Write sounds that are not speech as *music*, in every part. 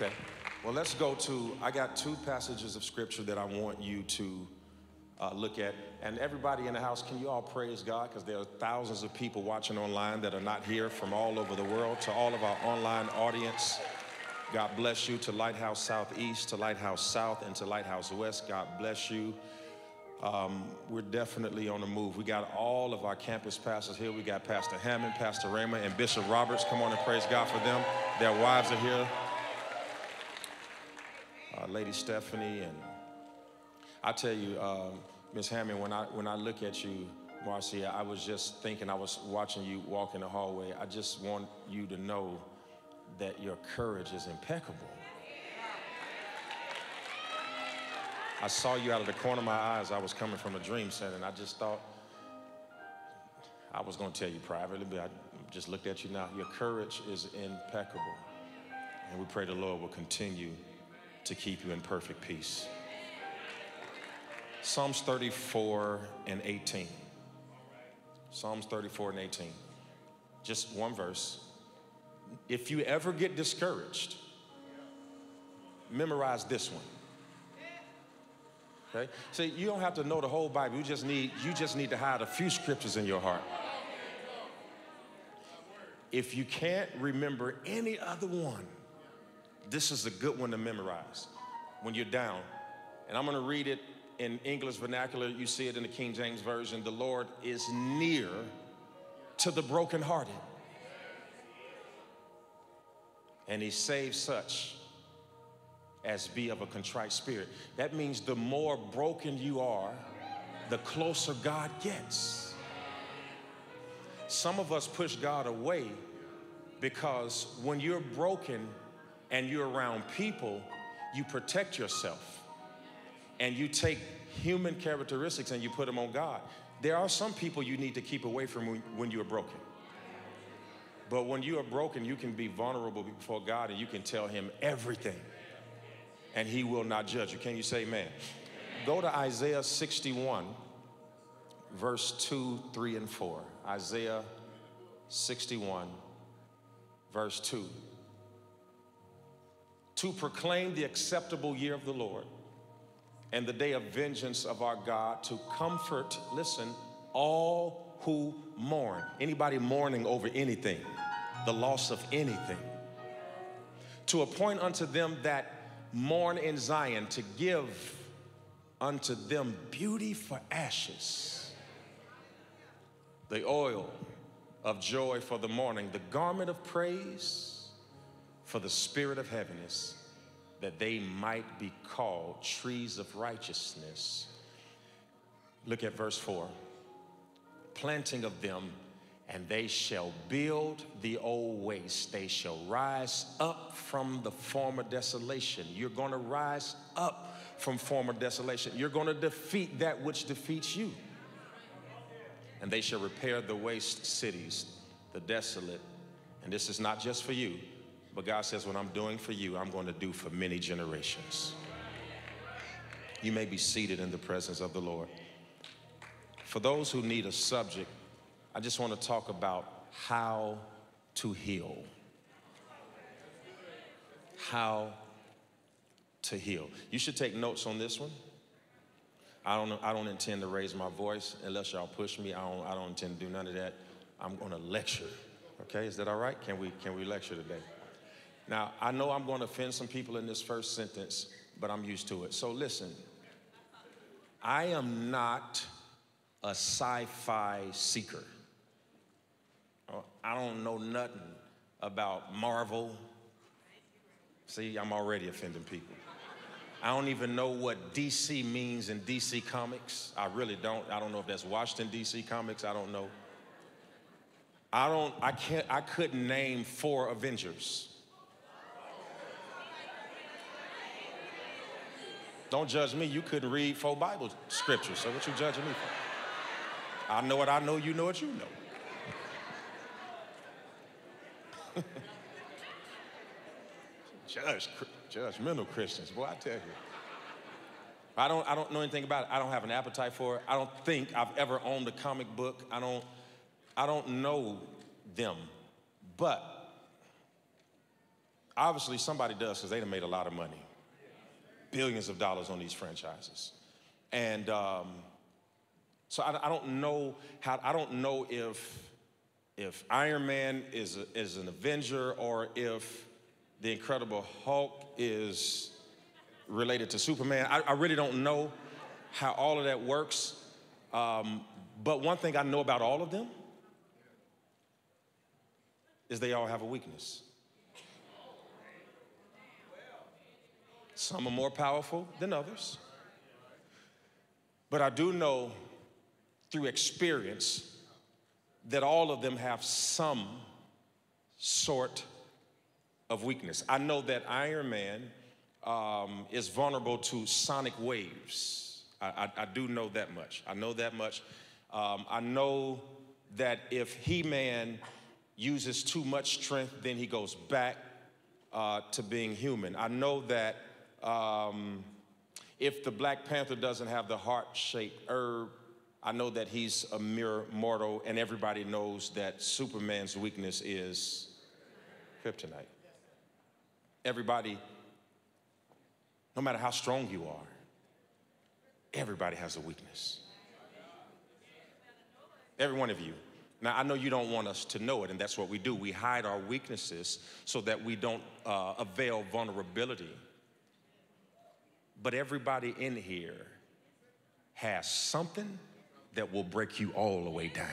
Okay. Well, let's go to. I got two passages of scripture that I want you to uh, look at. And everybody in the house, can you all praise God? Because there are thousands of people watching online that are not here from all over the world. To all of our online audience, God bless you. To Lighthouse Southeast, to Lighthouse South, and to Lighthouse West, God bless you. Um, we're definitely on the move. We got all of our campus pastors here. We got Pastor Hammond, Pastor Raymond, and Bishop Roberts. Come on and praise God for them. Their wives are here. Uh, Lady Stephanie and I tell you, um, Miss Hammond, when I when I look at you, Marcia, I was just thinking. I was watching you walk in the hallway. I just want you to know that your courage is impeccable. I saw you out of the corner of my eyes. I was coming from a dream center, and I just thought I was going to tell you privately, but I just looked at you now. Your courage is impeccable, and we pray the Lord will continue to keep you in perfect peace. Psalms 34 and 18. Psalms 34 and 18. Just one verse. If you ever get discouraged, memorize this one. Okay? See, you don't have to know the whole Bible. You just need you just need to hide a few scriptures in your heart. If you can't remember any other one, this is a good one to memorize when you're down. And I'm going to read it in English vernacular, you see it in the King James Version. The Lord is near to the brokenhearted, and He saves such as be of a contrite spirit. That means the more broken you are, the closer God gets. Some of us push God away because when you're broken and you're around people, you protect yourself and you take human characteristics and you put them on God. There are some people you need to keep away from when, when you're broken. But when you are broken, you can be vulnerable before God and you can tell Him everything, and He will not judge you. Can you say amen? Go to Isaiah 61, verse 2, 3, and 4. Isaiah 61, verse 2. To proclaim the acceptable year of the Lord and the day of vengeance of our God to comfort, listen, all who mourn. Anybody mourning over anything, the loss of anything. To appoint unto them that mourn in Zion, to give unto them beauty for ashes, the oil of joy for the mourning, the garment of praise for the spirit of heaviness that they might be called trees of righteousness. Look at verse 4 planting of them, and they shall build the old waste. They shall rise up from the former desolation. You're going to rise up from former desolation. You're going to defeat that which defeats you. And they shall repair the waste cities, the desolate. And this is not just for you, but God says, What I'm doing for you, I'm going to do for many generations. You may be seated in the presence of the Lord. For those who need a subject, I just want to talk about how to heal. How to heal. You should take notes on this one. I don't, I don't intend to raise my voice unless y'all push me. I don't, I don't intend to do none of that. I'm going to lecture. Okay, is that all right? Can we, can we lecture today? Now, I know I'm going to offend some people in this first sentence, but I'm used to it. So listen, I am not a sci fi seeker. Uh, I don't know nothing about Marvel. See, I'm already offending people. I don't even know what DC means in DC Comics. I really don't. I don't know if that's Washington DC Comics. I don't know. I don't. I can't. I couldn't name four Avengers. Don't judge me. You couldn't read four Bible scriptures. So what you judging me for? I know what I know. You know what you know. *laughs* Judge, judgmental Christians, boy, I tell you. I don't, I don't know anything about it. I don't have an appetite for it. I don't think I've ever owned a comic book. I don't, I don't know them. But Obviously, somebody does because they done made a lot of money, billions of dollars on these franchises. And um, so I, I, don't know how, I don't know if, if Iron Man is, a, is an Avenger or if the Incredible Hulk is related to Superman. I, I really don't know how all of that works. Um, but one thing I know about all of them is they all have a weakness. Some are more powerful than others. But I do know through experience that all of them have some sort of weakness. I know that Iron Man um, is vulnerable to sonic waves. I, I, I, do know that much. I know that much. Um, I know that if He Man uses too much strength, then he goes back uh, to being human. I know that um, if the Black Panther doesn't have the heart shaped herb, I know that he's a mere mortal, and everybody knows that Superman's weakness is kryptonite. Everybody, no matter how strong you are, everybody has a weakness. Every one of you. Now, I know you don't want us to know it, and that's what we do. We hide our weaknesses so that we don't uh, avail vulnerability. But everybody in here has something that will break you all the way down.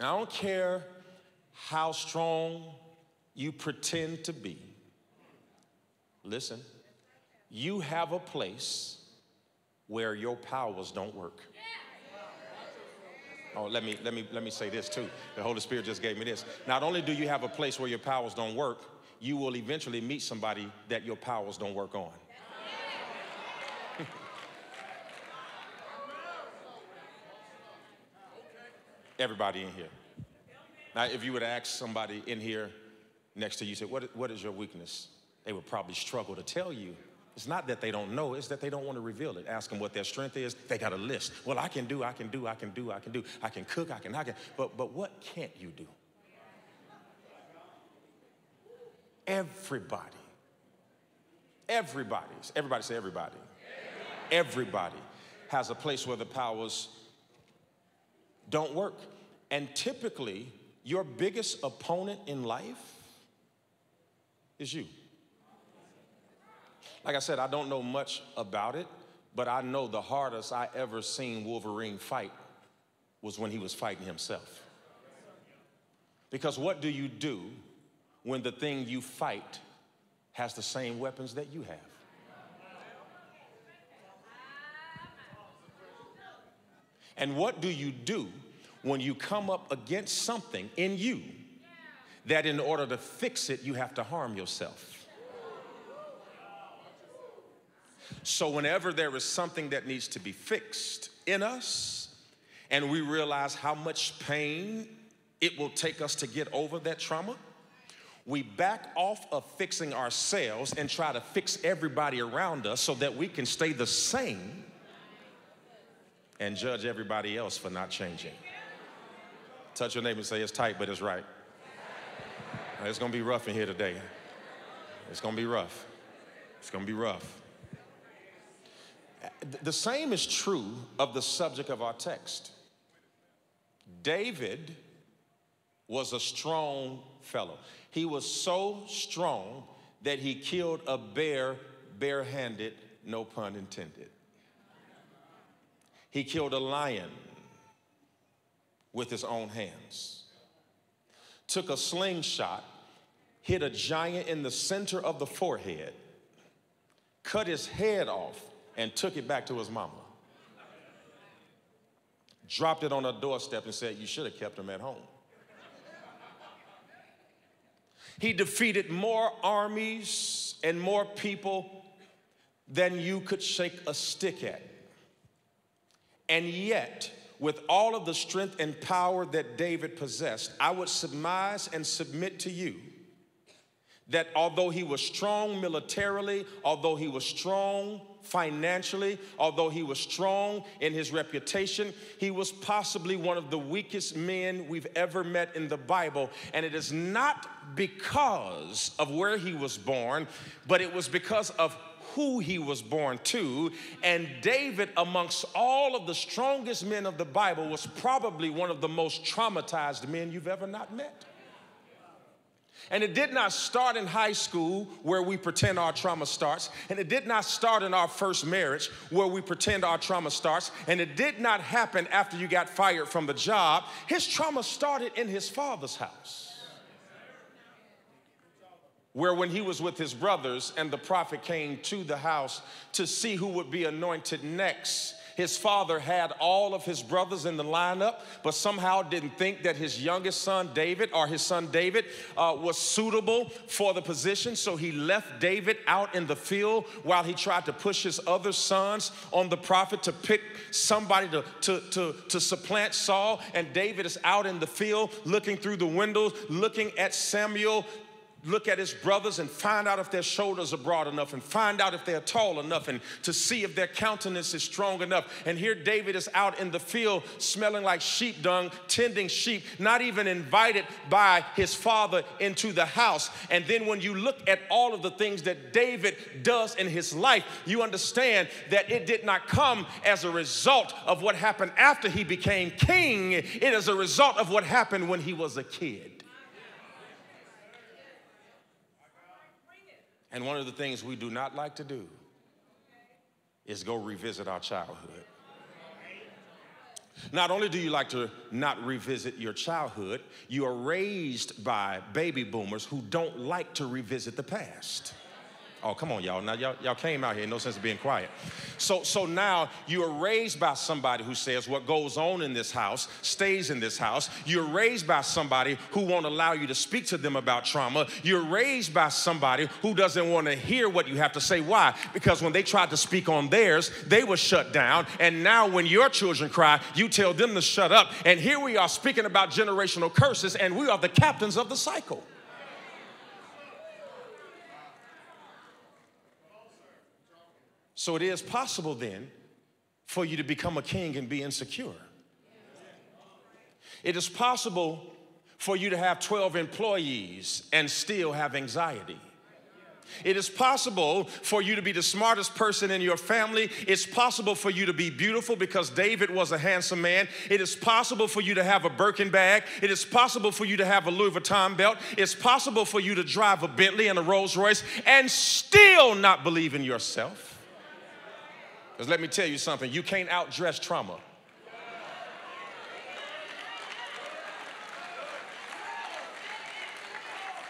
I don't care how strong you pretend to be. Listen, you have a place where your powers don't work. Oh, let me, let, me, let me say this too. The Holy Spirit just gave me this. Not only do you have a place where your powers don't work, you will eventually meet somebody that your powers don't work on. *laughs* Everybody in here. Now, if you would ask somebody in here next to you, say, what, what is your weakness? They would probably struggle to tell you. It's not that they don't know, it's that they don't want to reveal it. Ask them what their strength is. They got a list. Well, I can do, I can do, I can do, I can do. I can cook, I can, I can. But, but what can't you do? Everybody. Everybody. Everybody say everybody. Everybody has a place where the powers don't work. And typically, your biggest opponent in life is you. Like I said, I don't know much about it, but I know the hardest I ever seen Wolverine fight was when he was fighting himself. Because what do you do when the thing you fight has the same weapons that you have? And what do you do when you come up against something in you that in order to fix it, you have to harm yourself? So, whenever there is something that needs to be fixed in us, and we realize how much pain it will take us to get over that trauma, we back off of fixing ourselves and try to fix everybody around us so that we can stay the same and judge everybody else for not changing. Touch your neighbor and say, It's tight, but it's right. It's gonna be rough in here today. It's gonna be rough. It's gonna be rough. The same is true of the subject of our text. David was a strong fellow. He was so strong that he killed a bear barehanded, no pun intended. He killed a lion with his own hands. Took a slingshot, hit a giant in the center of the forehead, cut his head off, and took it back to his mama. Dropped it on her doorstep and said, You should have kept him at home. He defeated more armies and more people than you could shake a stick at. And yet, with all of the strength and power that David possessed, I would surmise and submit to you that although he was strong militarily, although he was strong financially, although he was strong in his reputation, he was possibly one of the weakest men we've ever met in the Bible. And it is not because of where he was born, but it was because of who he was born to. And David, amongst all of the strongest men of the Bible, was probably one of the most traumatized men you've ever not met. And it did not start in high school where we pretend our trauma starts. And it did not start in our first marriage where we pretend our trauma starts. And it did not happen after you got fired from the job. His trauma started in his father's house. Where, when he was with his brothers and the prophet came to the house to see who would be anointed next, his father had all of his brothers in the lineup, but somehow didn't think that his youngest son, David, or his son David, uh, was suitable for the position. So he left David out in the field while he tried to push his other sons on the prophet to pick somebody to, to, to, to supplant Saul. And David is out in the field looking through the windows, looking at Samuel look at his brothers and find out if their shoulders are broad enough and find out if they're tall enough and to see if their countenance is strong enough. And here David is out in the field smelling like sheep dung, tending sheep, not even invited by his father into the house. And then when you look at all of the things that David does in his life, you understand that it did not come as a result of what happened after he became king, it is a result of what happened when he was a kid. And one of the things we do not like to do is go revisit our childhood. Not only do you like to not revisit your childhood, you are raised by baby boomers who don't like to revisit the past. Oh, come on, y'all. Now, y'all, y'all came out here, no sense of being quiet. So, so now you are raised by somebody who says what goes on in this house stays in this house. You're raised by somebody who won't allow you to speak to them about trauma. You're raised by somebody who doesn't want to hear what you have to say. Why? Because when they tried to speak on theirs, they were shut down. And now when your children cry, you tell them to shut up. And here we are speaking about generational curses, and we are the captains of the cycle. So it is possible then for you to become a king and be insecure. It is possible for you to have 12 employees and still have anxiety. It is possible for you to be the smartest person in your family. It's possible for you to be beautiful because David was a handsome man. It is possible for you to have a Birkin bag. It is possible for you to have a Louis Vuitton belt. It's possible for you to drive a Bentley and a Rolls Royce and still not believe in yourself. Because let me tell you something, you can't outdress trauma.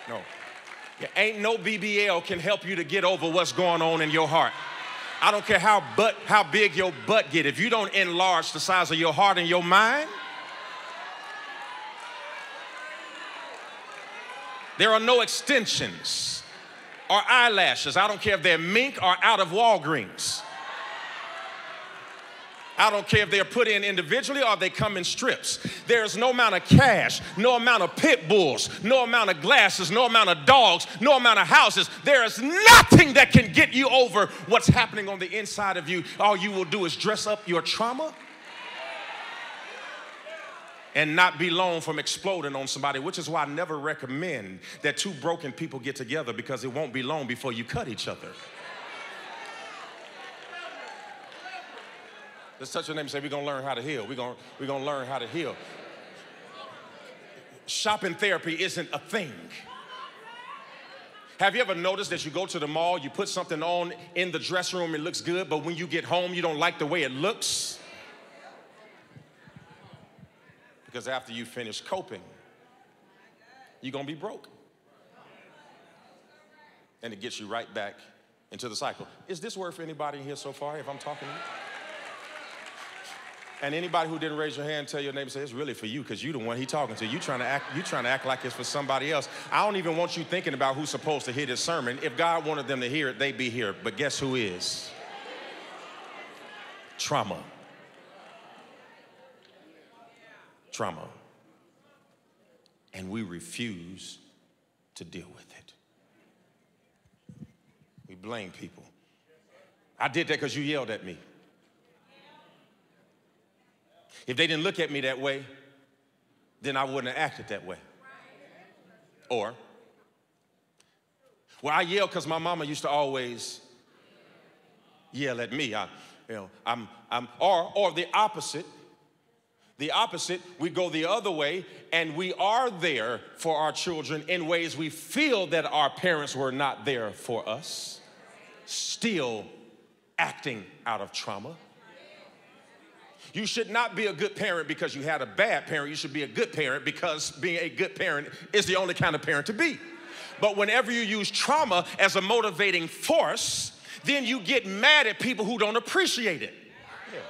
No. Yeah, ain't no BBL can help you to get over what's going on in your heart. I don't care how butt, how big your butt get. If you don't enlarge the size of your heart and your mind, there are no extensions or eyelashes. I don't care if they're mink or out of Walgreens. I don't care if they're put in individually or they come in strips. There's no amount of cash, no amount of pit bulls, no amount of glasses, no amount of dogs, no amount of houses. There is nothing that can get you over what's happening on the inside of you. All you will do is dress up your trauma and not be long from exploding on somebody, which is why I never recommend that two broken people get together because it won't be long before you cut each other. Let's touch your name and say, We're gonna learn how to heal. We're gonna, we're gonna learn how to heal. Shopping therapy isn't a thing. Have you ever noticed that you go to the mall, you put something on in the dressing room, it looks good, but when you get home, you don't like the way it looks? Because after you finish coping, you're gonna be broke. And it gets you right back into the cycle. Is this word for anybody here so far if I'm talking to you? And anybody who didn't raise your hand, tell your neighbor, say, it's really for you because you the one he talking to. You trying to act, you trying to act like it's for somebody else. I don't even want you thinking about who's supposed to hear this sermon. If God wanted them to hear it, they'd be here. But guess who is? Trauma. Trauma. And we refuse to deal with it. We blame people. I did that because you yelled at me. If they didn't look at me that way, then I wouldn't have acted that way. Or, well, I yell because my mama used to always yell at me. I, you know, I'm, I'm, or, or the opposite. The opposite, we go the other way and we are there for our children in ways we feel that our parents were not there for us, still acting out of trauma. You should not be a good parent because you had a bad parent. You should be a good parent because being a good parent is the only kind of parent to be. But whenever you use trauma as a motivating force, then you get mad at people who don't appreciate it. Yeah.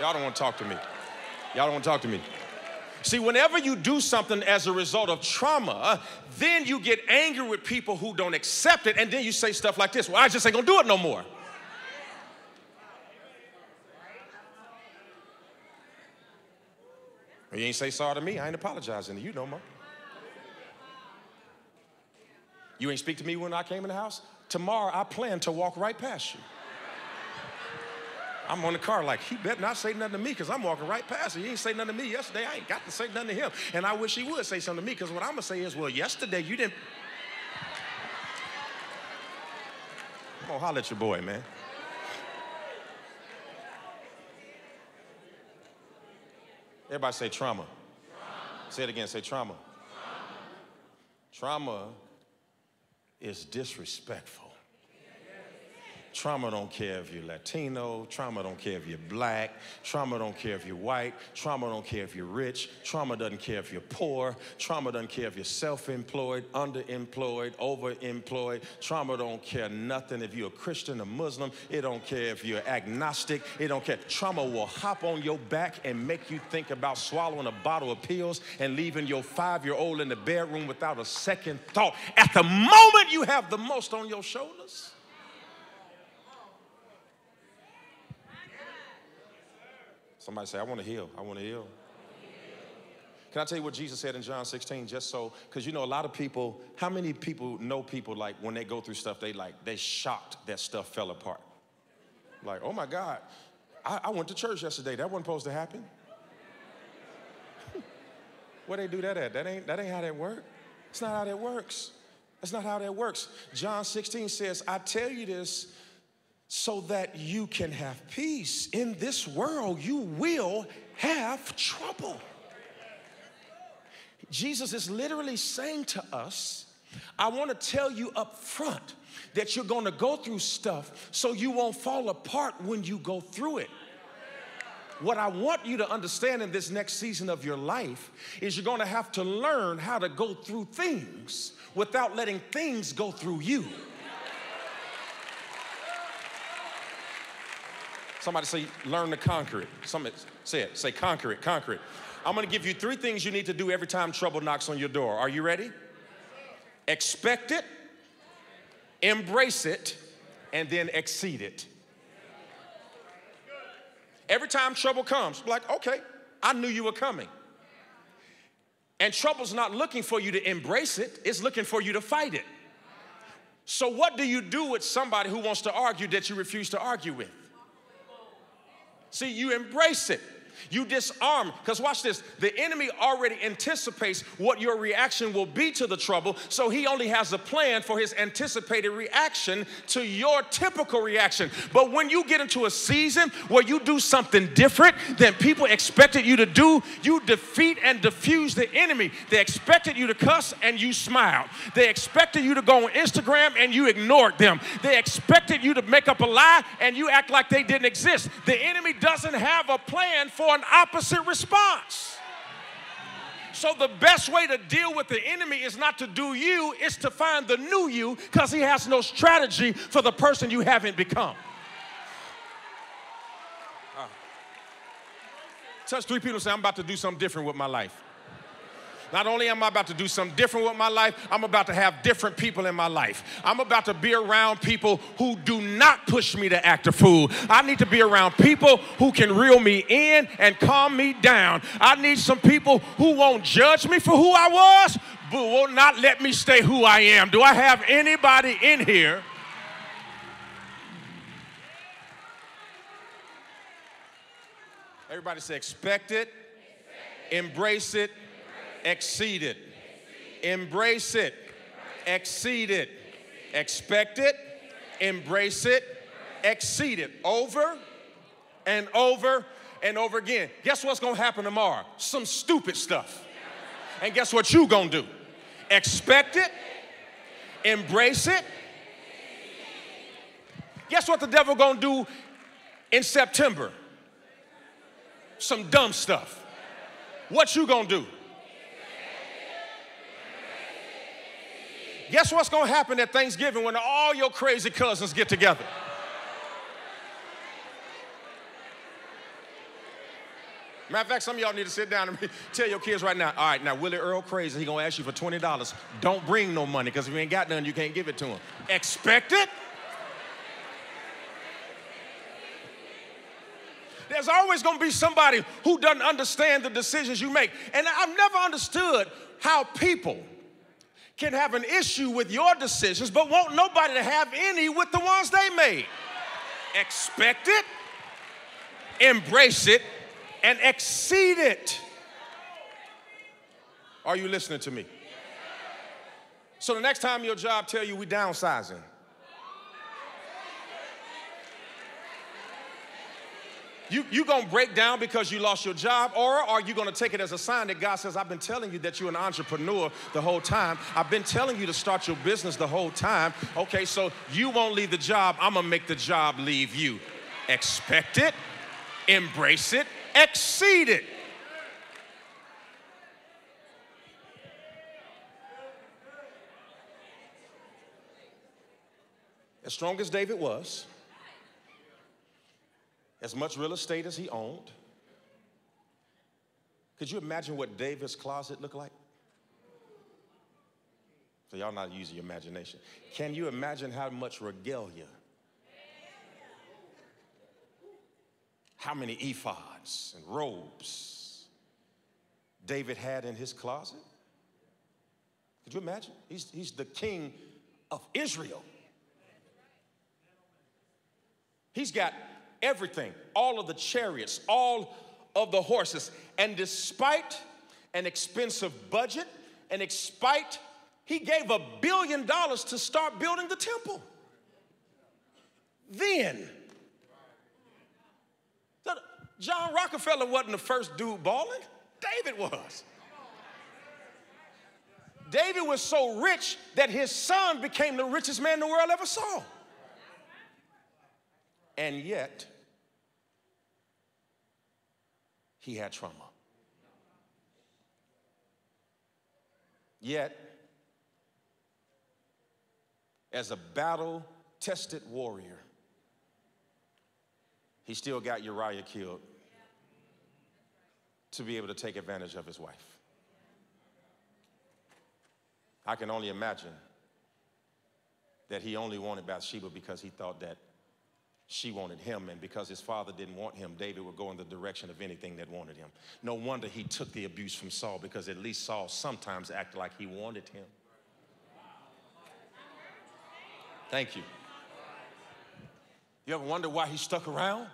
Y'all don't want to talk to me. Y'all don't want to talk to me. See, whenever you do something as a result of trauma, then you get angry with people who don't accept it, and then you say stuff like this Well, I just ain't gonna do it no more. You ain't say sorry to me, I ain't apologizing to you no more. You ain't speak to me when I came in the house? Tomorrow I plan to walk right past you. I'm on the car like, he better not say nothing to me because I'm walking right past him. He ain't say nothing to me yesterday. I ain't got to say nothing to him. And I wish he would say something to me because what I'm going to say is, well, yesterday you didn't. Come on, holler at your boy, man. Everybody say trauma. trauma. Say it again, say trauma. Trauma, trauma is disrespectful. Trauma don't care if you're Latino. Trauma don't care if you're black. Trauma don't care if you're white. Trauma don't care if you're rich. Trauma doesn't care if you're poor. Trauma doesn't care if you're self-employed, underemployed, overemployed. Trauma don't care nothing if you're a Christian or Muslim. It don't care if you're agnostic. It don't care. Trauma will hop on your back and make you think about swallowing a bottle of pills and leaving your five-year-old in the bedroom without a second thought. At the moment you have the most on your shoulders. Somebody say, I want to heal. I want to heal. Can I tell you what Jesus said in John 16? Just so, because you know, a lot of people, how many people know people like when they go through stuff, they like, they shocked that stuff fell apart. Like, oh my God, I, I went to church yesterday. That wasn't supposed to happen. *laughs* Where they do that at? That ain't, that ain't how that works. It's not how that works. That's not how that works. John 16 says, I tell you this so that you can have peace. In this world, you will have trouble. Jesus is literally saying to us, I want to tell you up front that you're going to go through stuff so you won't fall apart when you go through it. What I want you to understand in this next season of your life is you're going to have to learn how to go through things without letting things go through you. Somebody say, learn to conquer it. Somebody say it. Say, conquer it, conquer it. I'm gonna give you three things you need to do every time trouble knocks on your door. Are you ready? Expect it, embrace it, and then exceed it. Every time trouble comes, like, okay, I knew you were coming. And trouble's not looking for you to embrace it, it's looking for you to fight it. So, what do you do with somebody who wants to argue that you refuse to argue with? See, you embrace it. You disarm, because watch this the enemy already anticipates what your reaction will be to the trouble, so he only has a plan for his anticipated reaction to your typical reaction. But when you get into a season where you do something different than people expected you to do, you defeat and diffuse the enemy. They expected you to cuss and you smiled, they expected you to go on Instagram and you ignored them, they expected you to make up a lie and you act like they didn't exist. The enemy doesn't have a plan an opposite response. So, the best way to deal with the enemy is not to do you, it's to find the new you because he has no strategy for the person you haven't become. Uh, touch three people and say, I'm about to do something different with my life. Not only am I about to do something different with my life, I'm about to have different people in my life. I'm about to be around people who do not push me to act a fool. I need to be around people who can reel me in and calm me down. I need some people who won't judge me for who I was, but will not let me stay who I am. Do I have anybody in here? Everybody say, expect it, expect it. embrace it, exceed it. Embrace it, exceed it. Expect it, embrace it, exceed it. Over and over and over again. Guess what's gonna happen tomorrow? Some stupid stuff. And guess what you gonna do? Expect it, embrace it. Guess what the devil gonna do in September? Some dumb stuff. What you gonna do? Guess what's gonna happen at Thanksgiving when all your crazy cousins get together? Matter of fact, some of y'all need to sit down and *laughs* tell your kids right now, all right, now Willie Earl crazy, he gonna ask you for $20. Don't bring no money, because if you ain't got none, you can't give it to him. Expect it. There's always gonna be somebody who doesn't understand the decisions you make. And I've never understood how people can have an issue with your decisions, but want nobody to have any with the ones they made. Expect it, embrace it, and exceed it. Are you listening to me? So the next time your job tell you we downsizing, You, you gonna break down because you lost your job, or are you gonna take it as a sign that God says, I've been telling you that you're an entrepreneur the whole time. I've been telling you to start your business the whole time. Okay, so you won't leave the job, I'm gonna make the job leave you. Expect it, embrace it, exceed it. As strong as David was, as much real estate as he owned. Could you imagine what David's closet looked like? So, y'all not using your imagination. Can you imagine how much regalia? How many ephods and robes David had in his closet? Could you imagine? He's, he's the king of Israel. He's got everything, all of the chariots, all of the horses. And despite an expensive budget, and despite he gave a billion dollars to start building the temple. Then, John Rockefeller wasn't the first dude balling, David was. David was so rich that his son became the richest man the world ever saw. And yet, he had trauma. Yet, as a battle tested warrior, he still got Uriah killed to be able to take advantage of his wife. I can only imagine that he only wanted Bathsheba because he thought that she wanted him, and because his father didn't want him, David would go in the direction of anything that wanted him. No wonder he took the abuse from Saul because at least Saul sometimes acted like he wanted him. Thank you. You ever wonder why he stuck around?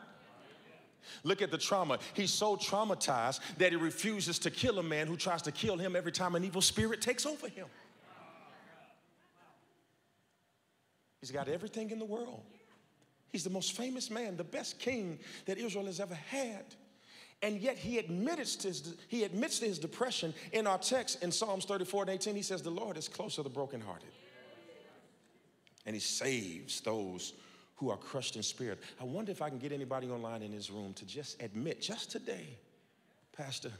Look at the trauma. He's so traumatized that he refuses to kill a man who tries to kill him every time an evil spirit takes over him. He's got everything in the world. He's the most famous man, the best king that Israel has ever had. And yet he admits, to his, he admits to his depression in our text in Psalms 34 and 18. He says, The Lord is close to the brokenhearted. And he saves those who are crushed in spirit. I wonder if I can get anybody online in this room to just admit, just today, Pastor,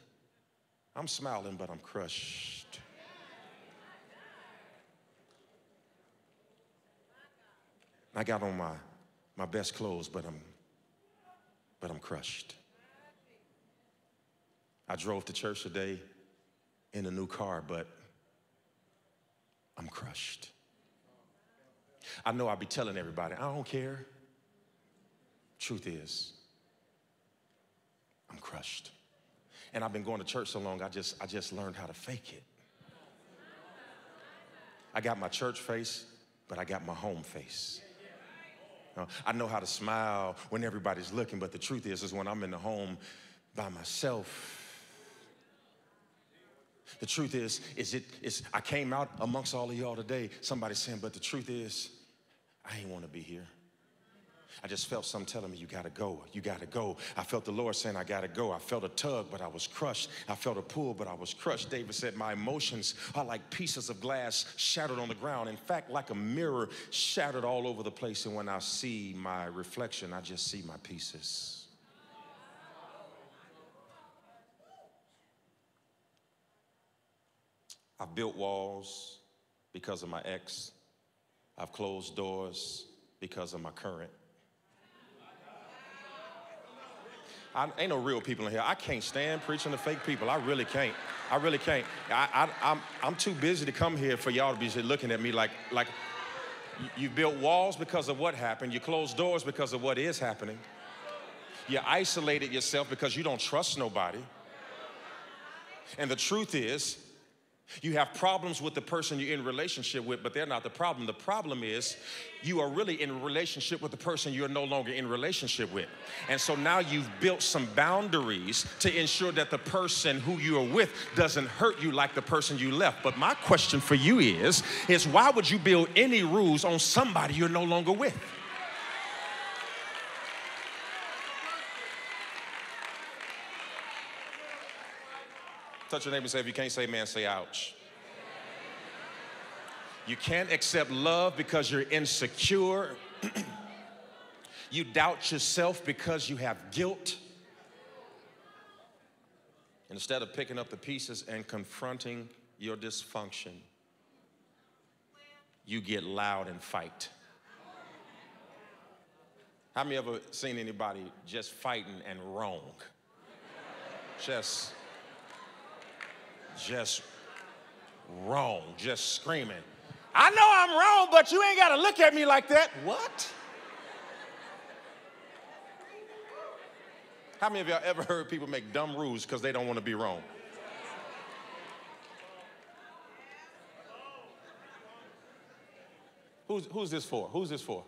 I'm smiling, but I'm crushed. I got on my my best clothes, but I'm, but I'm crushed. I drove to church today in a new car, but I'm crushed. I know I'll be telling everybody, I don't care. Truth is, I'm crushed. And I've been going to church so long, I just, I just learned how to fake it. I got my church face, but I got my home face. Uh, I know how to smile when everybody's looking, but the truth is, is when I'm in the home, by myself. The truth is, is it is I came out amongst all of y'all today, somebody saying, but the truth is, I ain't want to be here. I just felt something telling me, you gotta go, you gotta go. I felt the Lord saying, I gotta go. I felt a tug, but I was crushed. I felt a pull, but I was crushed. David said, My emotions are like pieces of glass shattered on the ground. In fact, like a mirror shattered all over the place. And when I see my reflection, I just see my pieces. I've built walls because of my ex. I've closed doors because of my current. I, ain't no real people in here. I can't stand preaching to fake people. I really can't. I really can't. I, I, I'm, I'm too busy to come here for y'all to be looking at me like, like you built walls because of what happened. You closed doors because of what is happening. You isolated yourself because you don't trust nobody. And the truth is, you have problems with the person you're in relationship with, but they're not the problem. The problem is you are really in relationship with the person you're no longer in relationship with. And so now you've built some boundaries to ensure that the person who you are with doesn't hurt you like the person you left. But my question for you is is why would you build any rules on somebody you're no longer with? Touch your neighbor and say, if you can't say man, say ouch. You can't accept love because you're insecure. *clears throat* you doubt yourself because you have guilt. Instead of picking up the pieces and confronting your dysfunction, you get loud and fight. How many ever seen anybody just fighting and wrong? Just just wrong, just screaming. I know I'm wrong, but you ain't got to look at me like that. What? How many of y'all ever heard people make dumb rules because they don't want to be wrong? Who's, who's this for? Who's this for?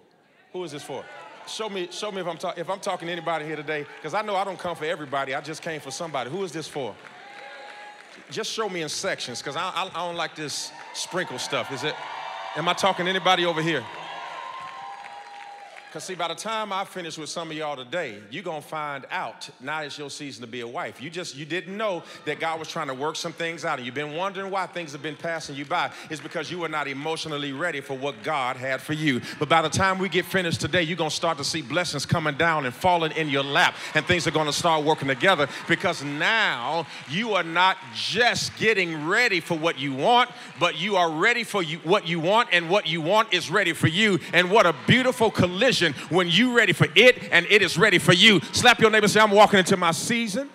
Who is this for? Show me, show me if I'm, ta- if I'm talking to anybody here today, because I know I don't come for everybody. I just came for somebody. Who is this for? Just show me in sections because I, I, I, don't like this sprinkle stuff. Is it? Am I talking to anybody over here? Because, see, by the time I finish with some of y'all today, you're going to find out now it's your season to be a wife. You just, you didn't know that God was trying to work some things out. And you've been wondering why things have been passing you by. It's because you were not emotionally ready for what God had for you. But by the time we get finished today, you're going to start to see blessings coming down and falling in your lap. And things are going to start working together because now you are not just getting ready for what you want, but you are ready for you, what you want, and what you want is ready for you. And what a beautiful collision when you're ready for it and it is ready for you. Slap your neighbor say, I'm walking into my season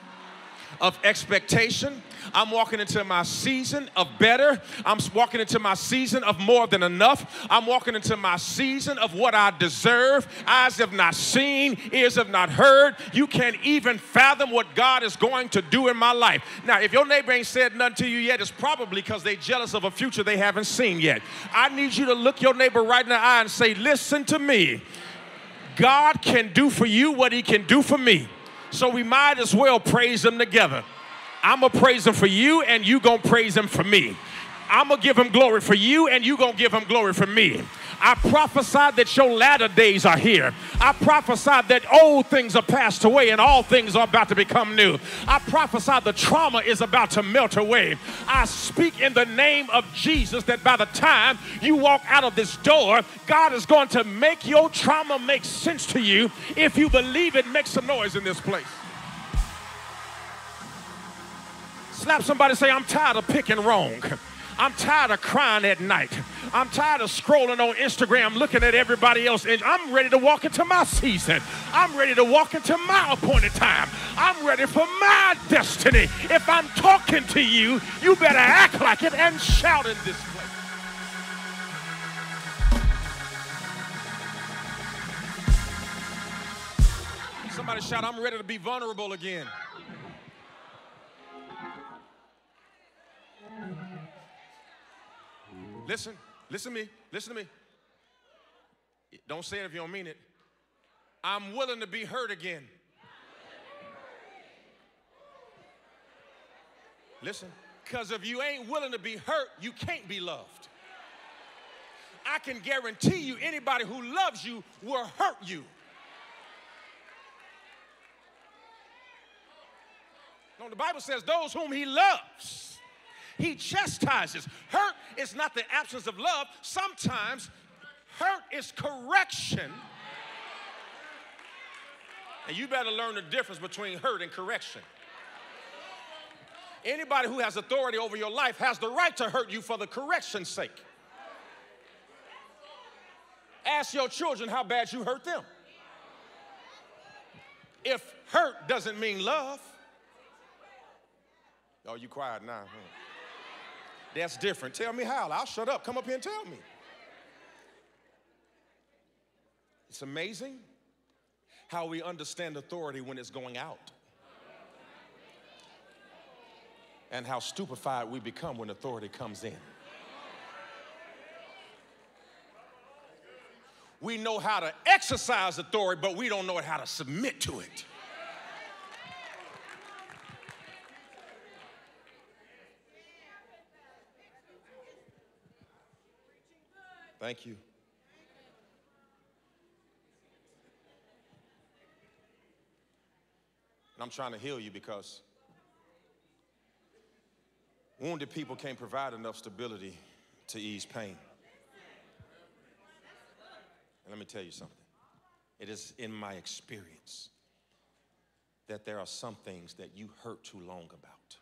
of expectation. I'm walking into my season of better. I'm walking into my season of more than enough. I'm walking into my season of what I deserve. Eyes have not seen, ears have not heard. You can't even fathom what God is going to do in my life. Now, if your neighbor ain't said nothing to you yet, it's probably because they're jealous of a future they haven't seen yet. I need you to look your neighbor right in the eye and say, Listen to me. God can do for you what he can do for me. So we might as well praise him together. I'm going to praise him for you and you going to praise him for me. I'm going to give him glory for you and you're going to give him glory for me. I prophesied that your latter days are here. I prophesied that old things are passed away and all things are about to become new. I prophesied the trauma is about to melt away. I speak in the name of Jesus that by the time you walk out of this door, God is going to make your trauma make sense to you. If you believe it, make some noise in this place. Slap somebody, say, I'm tired of picking wrong. I'm tired of crying at night. I'm tired of scrolling on Instagram looking at everybody else. And I'm ready to walk into my season. I'm ready to walk into my appointed time. I'm ready for my destiny. If I'm talking to you, you better act like it and shout in this place. Somebody shout, I'm ready to be vulnerable again. Listen, listen to me, listen to me. Don't say it if you don't mean it. I'm willing to be hurt again. Listen, because if you ain't willing to be hurt, you can't be loved. I can guarantee you, anybody who loves you will hurt you. No, the Bible says those whom he loves, he chastises. Hurt is not the absence of love. Sometimes hurt is correction. And you better learn the difference between hurt and correction. Anybody who has authority over your life has the right to hurt you for the correction's sake. Ask your children how bad you hurt them. If hurt doesn't mean love, oh, you quiet now. Huh? That's different. Tell me how. I'll shut up. Come up here and tell me. It's amazing how we understand authority when it's going out. And how stupefied we become when authority comes in. We know how to exercise authority, but we don't know how to submit to it. Thank you. And I'm trying to heal you because wounded people can't provide enough stability to ease pain. And let me tell you something. It is in my experience that there are some things that you hurt too long about.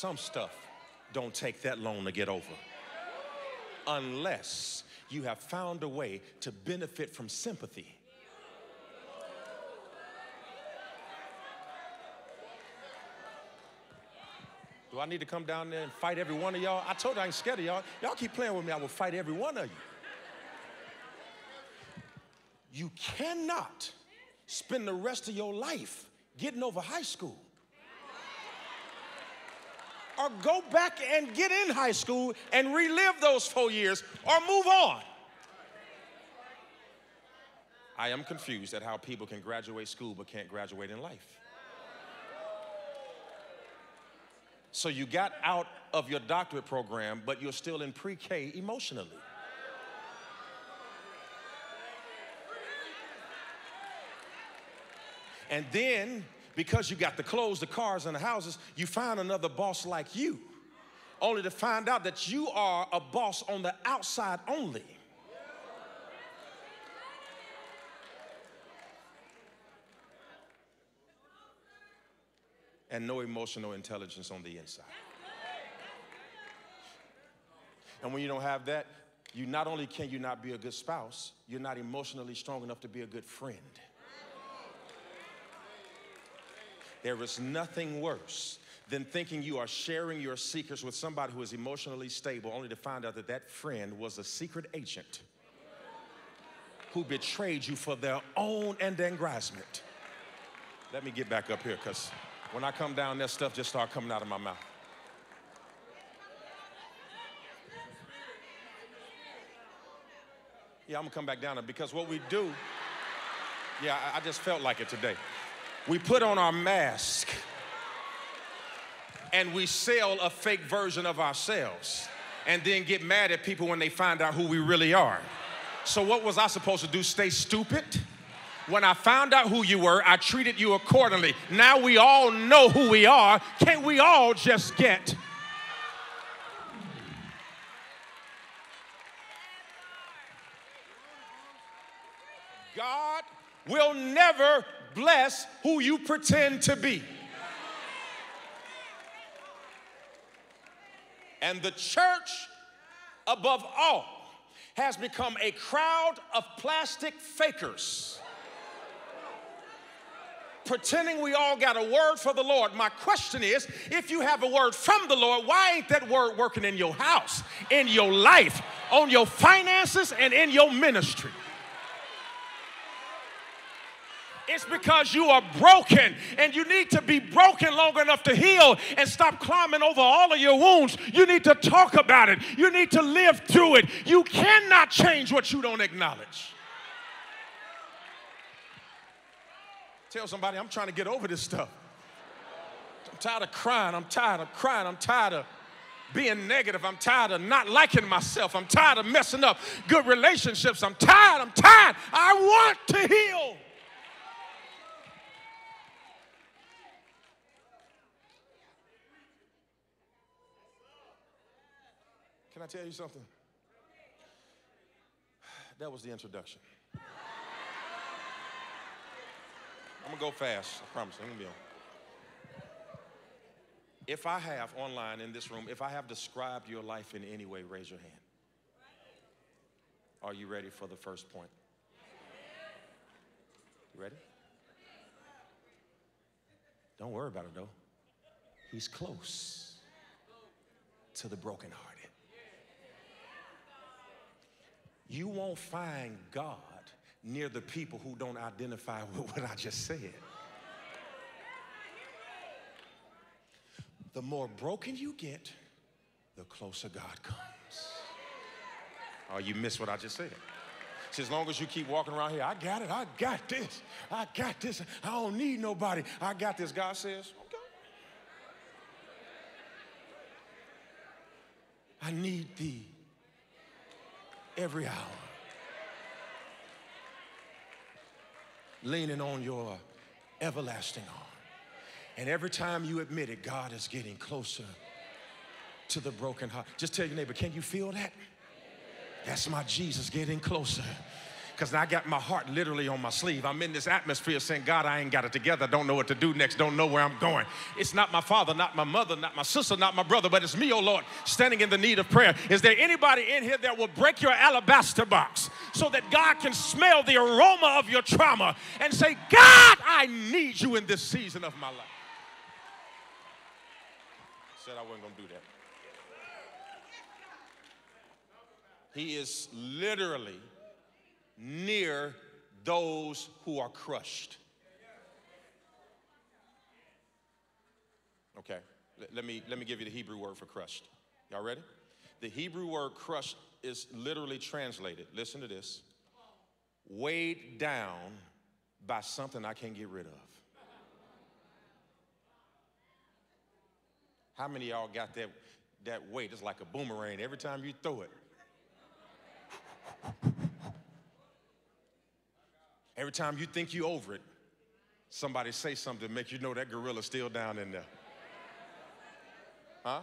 Some stuff don't take that long to get over unless you have found a way to benefit from sympathy. Do I need to come down there and fight every one of y'all? I told you I ain't scared of y'all. Y'all keep playing with me, I will fight every one of you. You cannot spend the rest of your life getting over high school. Or go back and get in high school and relive those four years or move on. I am confused at how people can graduate school but can't graduate in life. So you got out of your doctorate program, but you're still in pre K emotionally. And then, because you got the clothes, the cars, and the houses, you find another boss like you, only to find out that you are a boss on the outside only. and no emotional intelligence on the inside. And when you don't have that, you not only can you not be a good spouse, you're not emotionally strong enough to be a good friend. There is nothing worse than thinking you are sharing your secrets with somebody who is emotionally stable, only to find out that that friend was a secret agent who betrayed you for their own aggrandizement. Let me get back up here because when I come down, that stuff just start coming out of my mouth. Yeah, I'm gonna come back down because what we do, yeah, I just felt like it today. We put on our mask and we sell a fake version of ourselves and then get mad at people when they find out who we really are. So, what was I supposed to do? Stay stupid? When I found out who you were, I treated you accordingly. Now we all know who we are. Can't we all just get? God will never bless who you pretend to be. And the church, above all, has become a crowd of plastic fakers pretending we all got a word for the Lord. My question is if you have a word from the Lord, why ain't that word working in your house, in your life, on your finances, and in your ministry? It's because you are broken and you need to be broken long enough to heal and stop climbing over all of your wounds. You need to talk about it. You need to live through it. You cannot change what you don't acknowledge. Tell somebody I'm trying to get over this stuff. I'm tired of crying. I'm tired of crying. I'm tired of being negative. I'm tired of not liking myself. I'm tired of messing up good relationships. I'm tired. I'm tired. I want to heal. Can I tell you something? That was the introduction. I'm gonna go fast, I promise. I'm gonna be on. If I have online in this room, if I have described your life in any way, raise your hand. Are you ready for the first point? You ready? Don't worry about it though. He's close to the brokenhearted. You won't find God near the people who don't identify *laughs* with what I just said. The more broken you get, the closer God comes. Oh, you missed what I just said. See, as long as you keep walking around here, I got it, I got this, I got this, I don't need nobody, I got this. God says, okay. I need thee every hour. Leaning on your everlasting arm. And every time you admit it, God is getting closer to the broken heart. Just tell your neighbor, can you feel that? That's my Jesus getting closer. Because I got my heart literally on my sleeve. I'm in this atmosphere saying, God, I ain't got it together. I don't know what to do next. Don't know where I'm going. It's not my father, not my mother, not my sister, not my brother, but it's me, oh Lord, standing in the need of prayer. Is there anybody in here that will break your alabaster box so that God can smell the aroma of your trauma and say, God, I need you in this season of my life? Said I wasn't going to do that. He is literally near those who are crushed. Okay, let me, let me give you the Hebrew word for crushed. Y'all ready? The Hebrew word crushed is literally translated, listen to this, weighed down by something I can't get rid of. How many y'all got that, that weight? It's like a boomerang every time you throw it. Every time you think you're over it, somebody say something to make you know that gorilla's still down in there. Huh?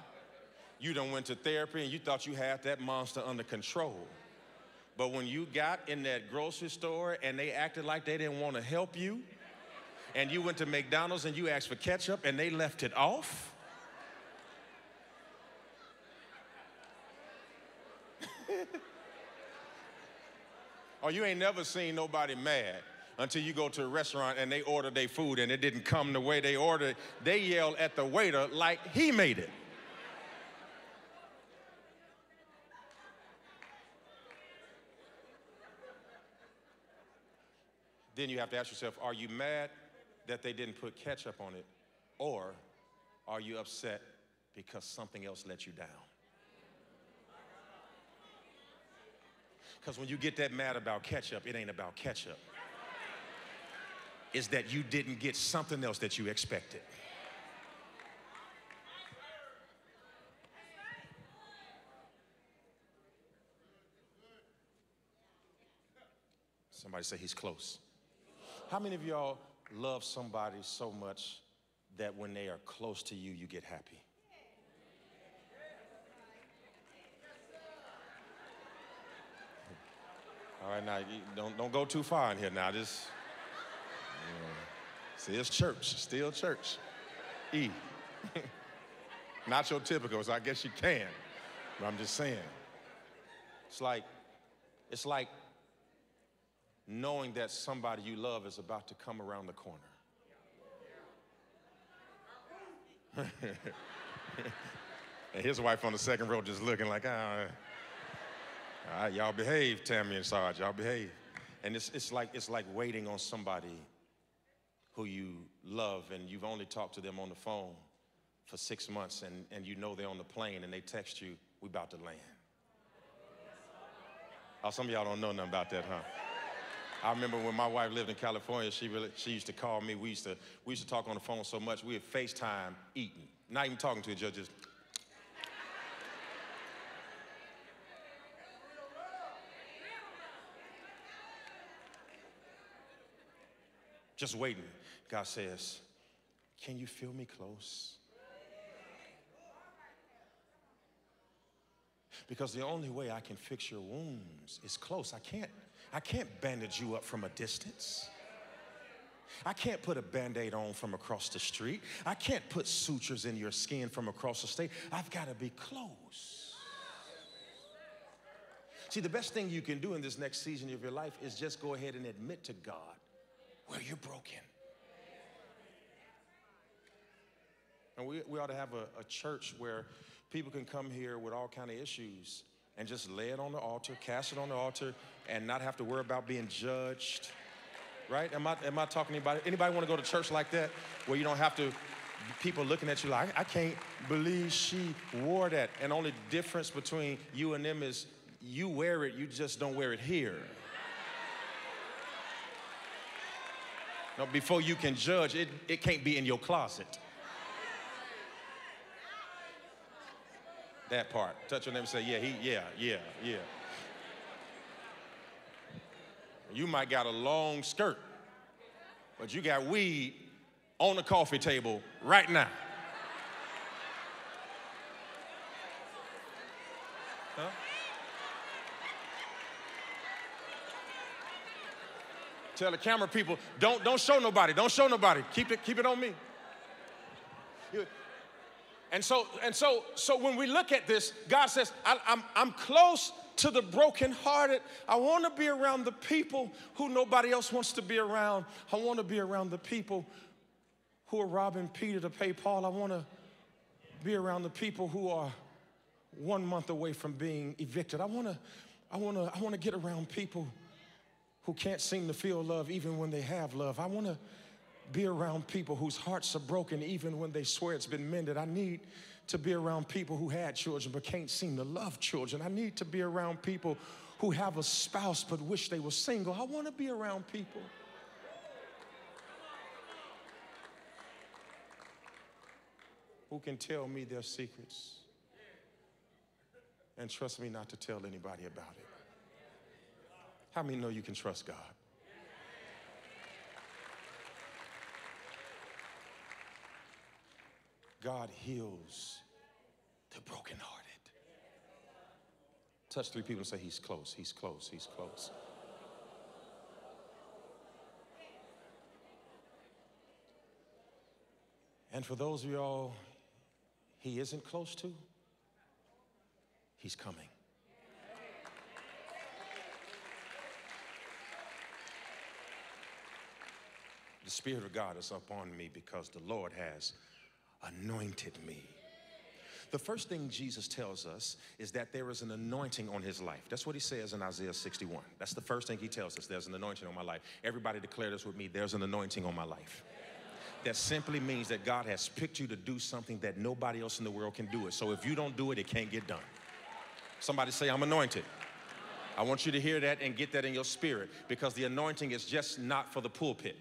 You done went to therapy and you thought you had that monster under control. But when you got in that grocery store and they acted like they didn't want to help you, and you went to McDonald's and you asked for ketchup and they left it off, *laughs* Or you ain't never seen nobody mad until you go to a restaurant and they order their food and it didn't come the way they ordered. They yell at the waiter like he made it. Then you have to ask yourself, are you mad that they didn't put ketchup on it? Or are you upset because something else let you down? Because when you get that mad about ketchup, it ain't about ketchup. It's that you didn't get something else that you expected. Somebody say he's close. How many of y'all love somebody so much that when they are close to you, you get happy? All right, now don't don't go too far in here. Now this, see, it's church, still church. E, *laughs* not your typical. So I guess you can, but I'm just saying. It's like, it's like knowing that somebody you love is about to come around the corner. *laughs* and his wife on the second row just looking like, ah. All right, y'all behave, Tammy and Sarge. Y'all behave. And it's, it's, like, it's like waiting on somebody who you love and you've only talked to them on the phone for six months and, and you know they're on the plane and they text you, we about to land. Oh, some of y'all don't know nothing about that, huh? I remember when my wife lived in California, she really she used to call me. We used to we used to talk on the phone so much we would FaceTime eating. Not even talking to each other, just just waiting. God says, Can you feel me close? Because the only way I can fix your wounds is close. I can't, I can't bandage you up from a distance. I can't put a band aid on from across the street. I can't put sutures in your skin from across the state. I've got to be close. See, the best thing you can do in this next season of your life is just go ahead and admit to God where you're broken. And we, we ought to have a, a church where people can come here with all kind of issues and just lay it on the altar, cast it on the altar, and not have to worry about being judged. Right? Am I, am I talking to anybody? Anybody want to go to church like that where you don't have to, people looking at you like, I can't believe she wore that. And only difference between you and them is you wear it, you just don't wear it here. No, before you can judge, it, it can't be in your closet. That part. Touch your neighbor and say, yeah, he, yeah, yeah, yeah. You might got a long skirt, but you got weed on the coffee table right now. Tell the camera people, don't, don't show nobody, don't show nobody. Keep it, keep it on me. And so, and so, so when we look at this, God says, I, I'm, I'm close to the brokenhearted. I want to be around the people who nobody else wants to be around. I want to be around the people who are robbing Peter to pay Paul. I want to be around the people who are one month away from being evicted. I want to, I want to, I want to get around people who can't seem to feel love even when they have love. I want to be around people whose hearts are broken even when they swear it's been mended. I need to be around people who had children but can't seem to love children. I need to be around people who have a spouse but wish they were single. I want to be around people. Who can tell me their secrets and trust me not to tell anybody about it? How many know you can trust God? God heals the brokenhearted. Touch three people and say, He's close, He's close, He's close. And for those of y'all He isn't close to, He's coming. The Spirit of God is upon me because the Lord has anointed me. The first thing Jesus tells us is that there is an anointing on his life. That's what he says in Isaiah 61. That's the first thing he tells us. There's an anointing on my life. Everybody declare this with me. There's an anointing on my life. That simply means that God has picked you to do something that nobody else in the world can do it. So if you don't do it, it can't get done. Somebody say, I'm anointed. I want you to hear that and get that in your spirit because the anointing is just not for the pulpit.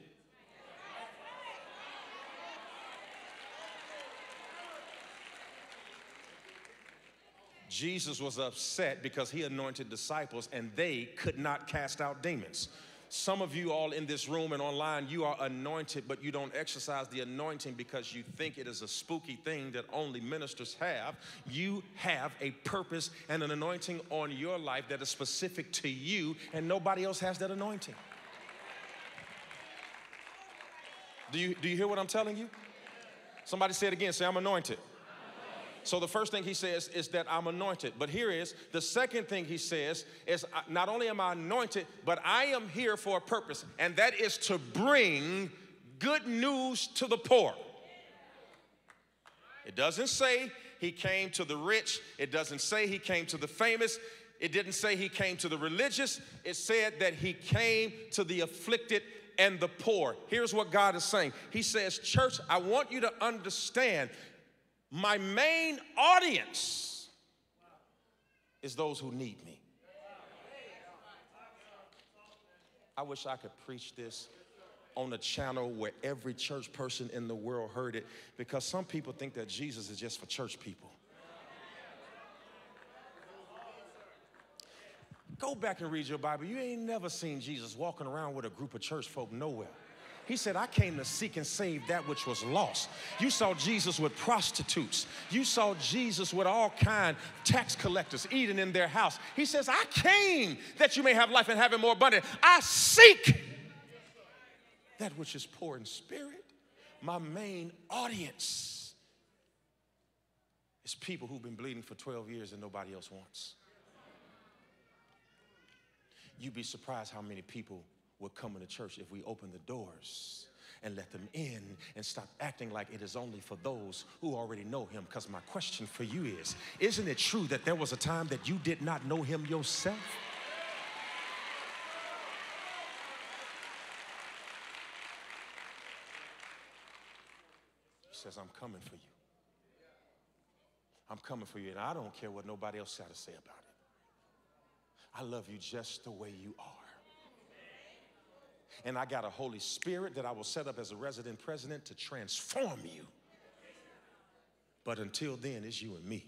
Jesus was upset because he anointed disciples and they could not cast out demons. Some of you all in this room and online, you are anointed, but you don't exercise the anointing because you think it is a spooky thing that only ministers have. You have a purpose and an anointing on your life that is specific to you, and nobody else has that anointing. Do you, do you hear what I'm telling you? Somebody say it again. Say, I'm anointed. So the first thing he says is that I'm anointed. But here is the second thing he says is not only am I anointed, but I am here for a purpose, and that is to bring good news to the poor. It doesn't say he came to the rich, it doesn't say he came to the famous, it didn't say he came to the religious, it said that he came to the afflicted and the poor. Here's what God is saying He says, Church, I want you to understand my main audience is those who need me. I wish I could preach this on a channel where every church person in the world heard it because some people think that Jesus is just for church people. Go back and read your Bible. You ain't never seen Jesus walking around with a group of church folk nowhere. He said, I came to seek and save that which was lost. You saw Jesus with prostitutes. You saw Jesus with all kind tax collectors eating in their house. He says, I came that you may have life and have it more abundant. I seek that which is poor in spirit. My main audience is people who've been bleeding for 12 years and nobody else wants. You'd be surprised how many people would come into church if we open the doors and let them in and stop acting like it is only for those who already know him. Because my question for you is Isn't it true that there was a time that you did not know him yourself? He says, I'm coming for you. I'm coming for you, and I don't care what nobody else has to say about it. I love you just the way you are and I got a Holy Spirit that I will set up as a resident president to transform you. But until then, it's you and me.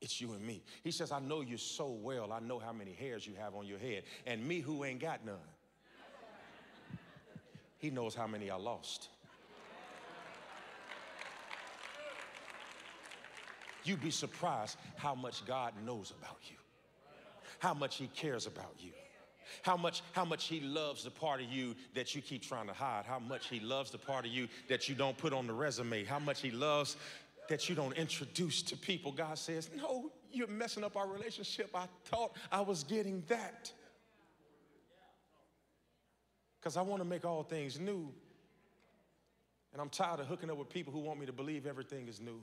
It's you and me. He says, I know you so well. I know how many hairs you have on your head. And me who ain't got none. He knows how many I lost. You'd be surprised how much God knows about you, how much He cares about you how much, how much he loves the part of you that you keep trying to hide, how much he loves the part of you that you don't put on the resume, how much he loves that you don't introduce to people. God says, No, you're messing up our relationship. I thought I was getting that. Because I want to make all things new. And I'm tired of hooking up with people who want me to believe everything is new.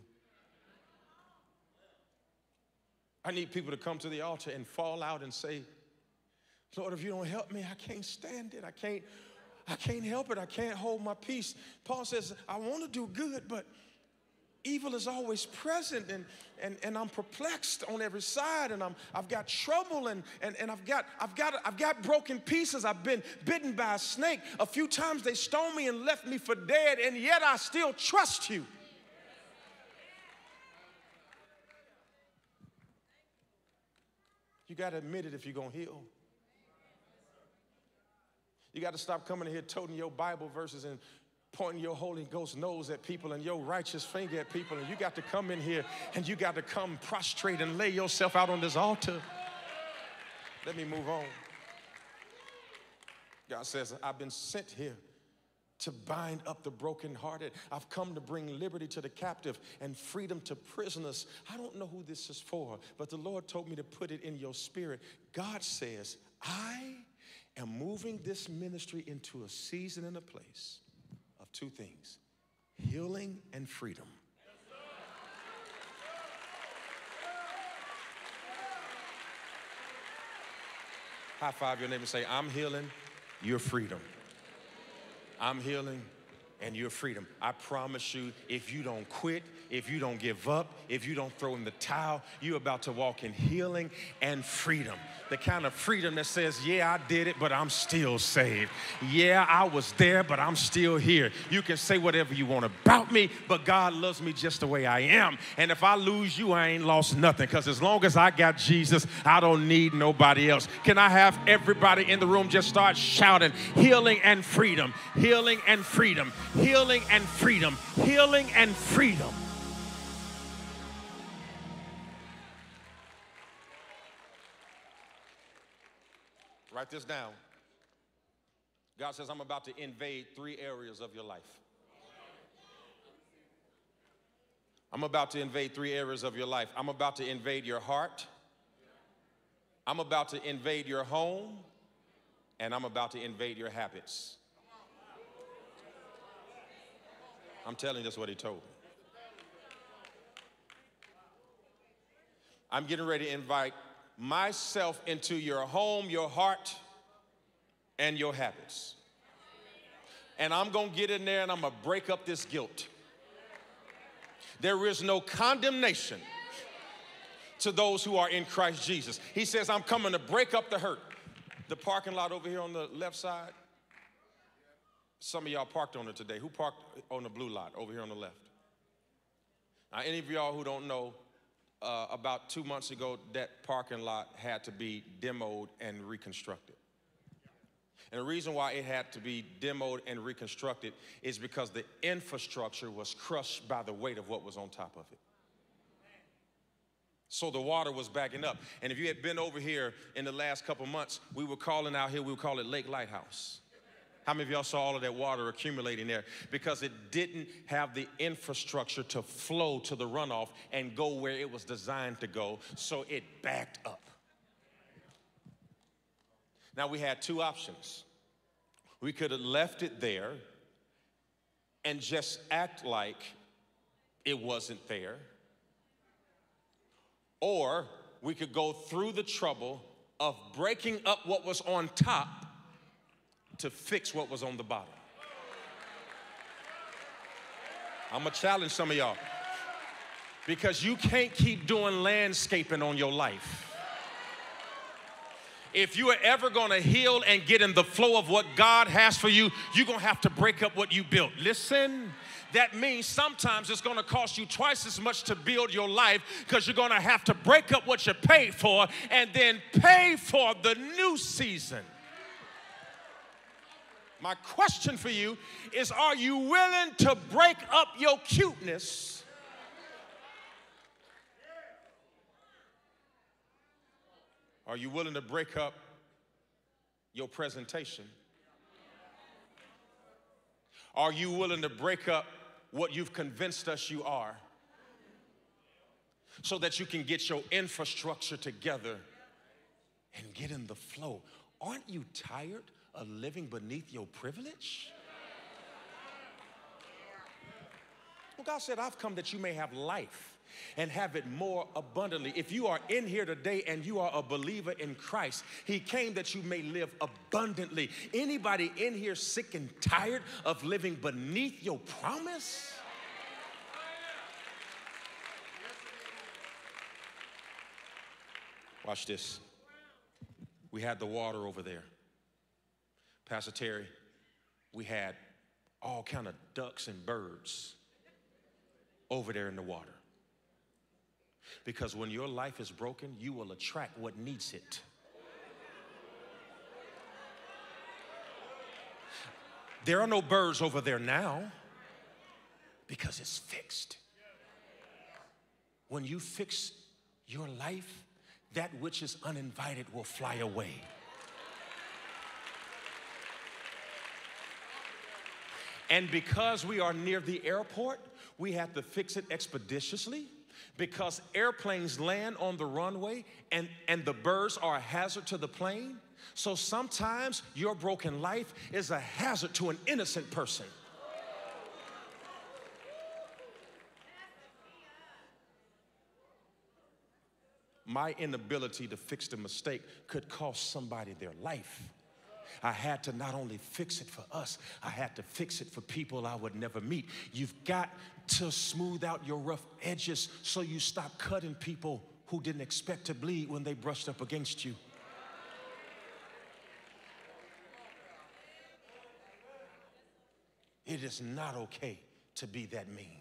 I need people to come to the altar and fall out and say, Lord, if you don't help me, I can't stand it. I can't, I can't help it. I can't hold my peace. Paul says, I want to do good, but evil is always present and, and, and I'm perplexed on every side and I'm, I've got trouble and, and, and I've, got, I've, got, I've got broken pieces. I've been bitten by a snake. A few times they stoned me and left me for dead and yet I still trust you. You got to admit it if you're going to heal. You got to stop coming here toting your Bible verses and pointing your Holy Ghost nose at people and your righteous finger at people. And you got to come in here and you got to come prostrate and lay yourself out on this altar. Let me move on. God says, I've been sent here to bind up the brokenhearted. I've come to bring liberty to the captive and freedom to prisoners. I don't know who this is for, but the Lord told me to put it in your spirit. God says, I am moving this ministry into a season and a place of two things healing and freedom. High five your neighbor and say, I'm healing, your freedom. I'm healing, and your freedom. I promise you, if you don't quit, if you don't give up, if you don't throw in the towel, you're about to walk in healing and freedom. The kind of freedom that says, Yeah, I did it, but I'm still saved. Yeah, I was there, but I'm still here. You can say whatever you want about me, but God loves me just the way I am. And if I lose you, I ain't lost nothing because as long as I got Jesus, I don't need nobody else. Can I have everybody in the room just start shouting, Healing and freedom, healing and freedom, healing and freedom, healing and freedom? Write this down. God says, I'm about to invade three areas of your life. I'm about to invade three areas of your life. I'm about to invade your heart. I'm about to invade your home. And I'm about to invade your habits. I'm telling you, that's what he told me. I'm getting ready to invite myself into your home, your heart, and your habits. And I'm gonna get in there and I'm gonna break up this guilt. There is no condemnation to those who are in Christ Jesus. He says, I'm coming to break up the hurt. The parking lot over here on the left side, some of y'all parked on it today. Who parked on the blue lot over here on the left? Now, any of y'all who don't know, uh, about two months ago, that parking lot had to be demoed and reconstructed. And the reason why it had to be demoed and reconstructed is because the infrastructure was crushed by the weight of what was on top of it. So the water was backing up. And if you had been over here in the last couple months, we were calling out here, we would call it Lake Lighthouse. How many of y'all saw all of that water accumulating there? Because it didn't have the infrastructure to flow to the runoff and go where it was designed to go, so it backed up. Now we had two options. We could have left it there and just act like it wasn't there or we could go through the trouble of breaking up what was on top to fix what was on the bottom. I'm gonna challenge some of y'all because you can't keep doing landscaping on your life. If you are ever gonna heal and get in the flow of what God has for you, you're gonna have to break up what you built. Listen that means sometimes it's to cost you twice as much to build your life because you're to have to break up what you paid for and then pay for the new season. My question for you is Are you willing to break up your cuteness? Are you willing to break up your presentation? Are you willing to break up what you've convinced us you are so that you can get your infrastructure together and get in the flow. Aren't you tired of living beneath your privilege? Well, God said, I've come that you may have life and have it more abundantly. If you are in here today and you are a believer in Christ, He came that you may live abundantly. Anybody in here sick and tired of living beneath your promise? Watch this. We had the water over there. Pastor Terry, we had all kind of ducks and birds over there in the water. Because when your life is broken, you will attract what needs it. There are no birds over there now because it's fixed. When you fix your life, that which is uninvited will fly away. And because we are near the airport, we have to fix it expeditiously because airplanes land on the runway and, and the birds are a hazard to the plane. So sometimes your broken life is a hazard to an innocent person. My inability to fix the mistake could cost somebody their life. I had to not only fix it for us, I had to fix it for people I would never meet. You've got to smooth out your rough edges so you stop cutting people who didn't expect to bleed when they brushed up against you. It is not okay to be that mean.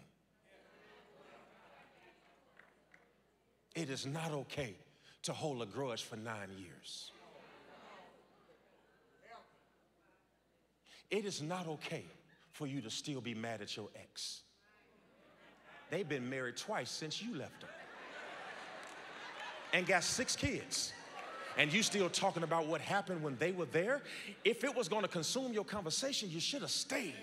It is not okay to hold a grudge for nine years. It is not okay for you to still be mad at your ex. They've been married twice since you left them and got six kids. And you still talking about what happened when they were there? If it was going to consume your conversation, you should have stayed.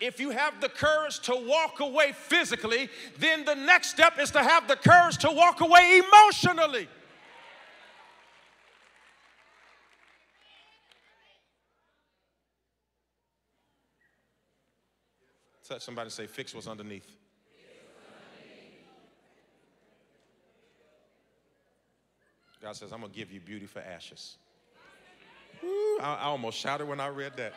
If you have the courage to walk away physically, then the next step is to have the courage to walk away emotionally. Touch somebody say, fix what's underneath. God says, I'm going to give you beauty for ashes. Woo, I, I almost shouted when I read that.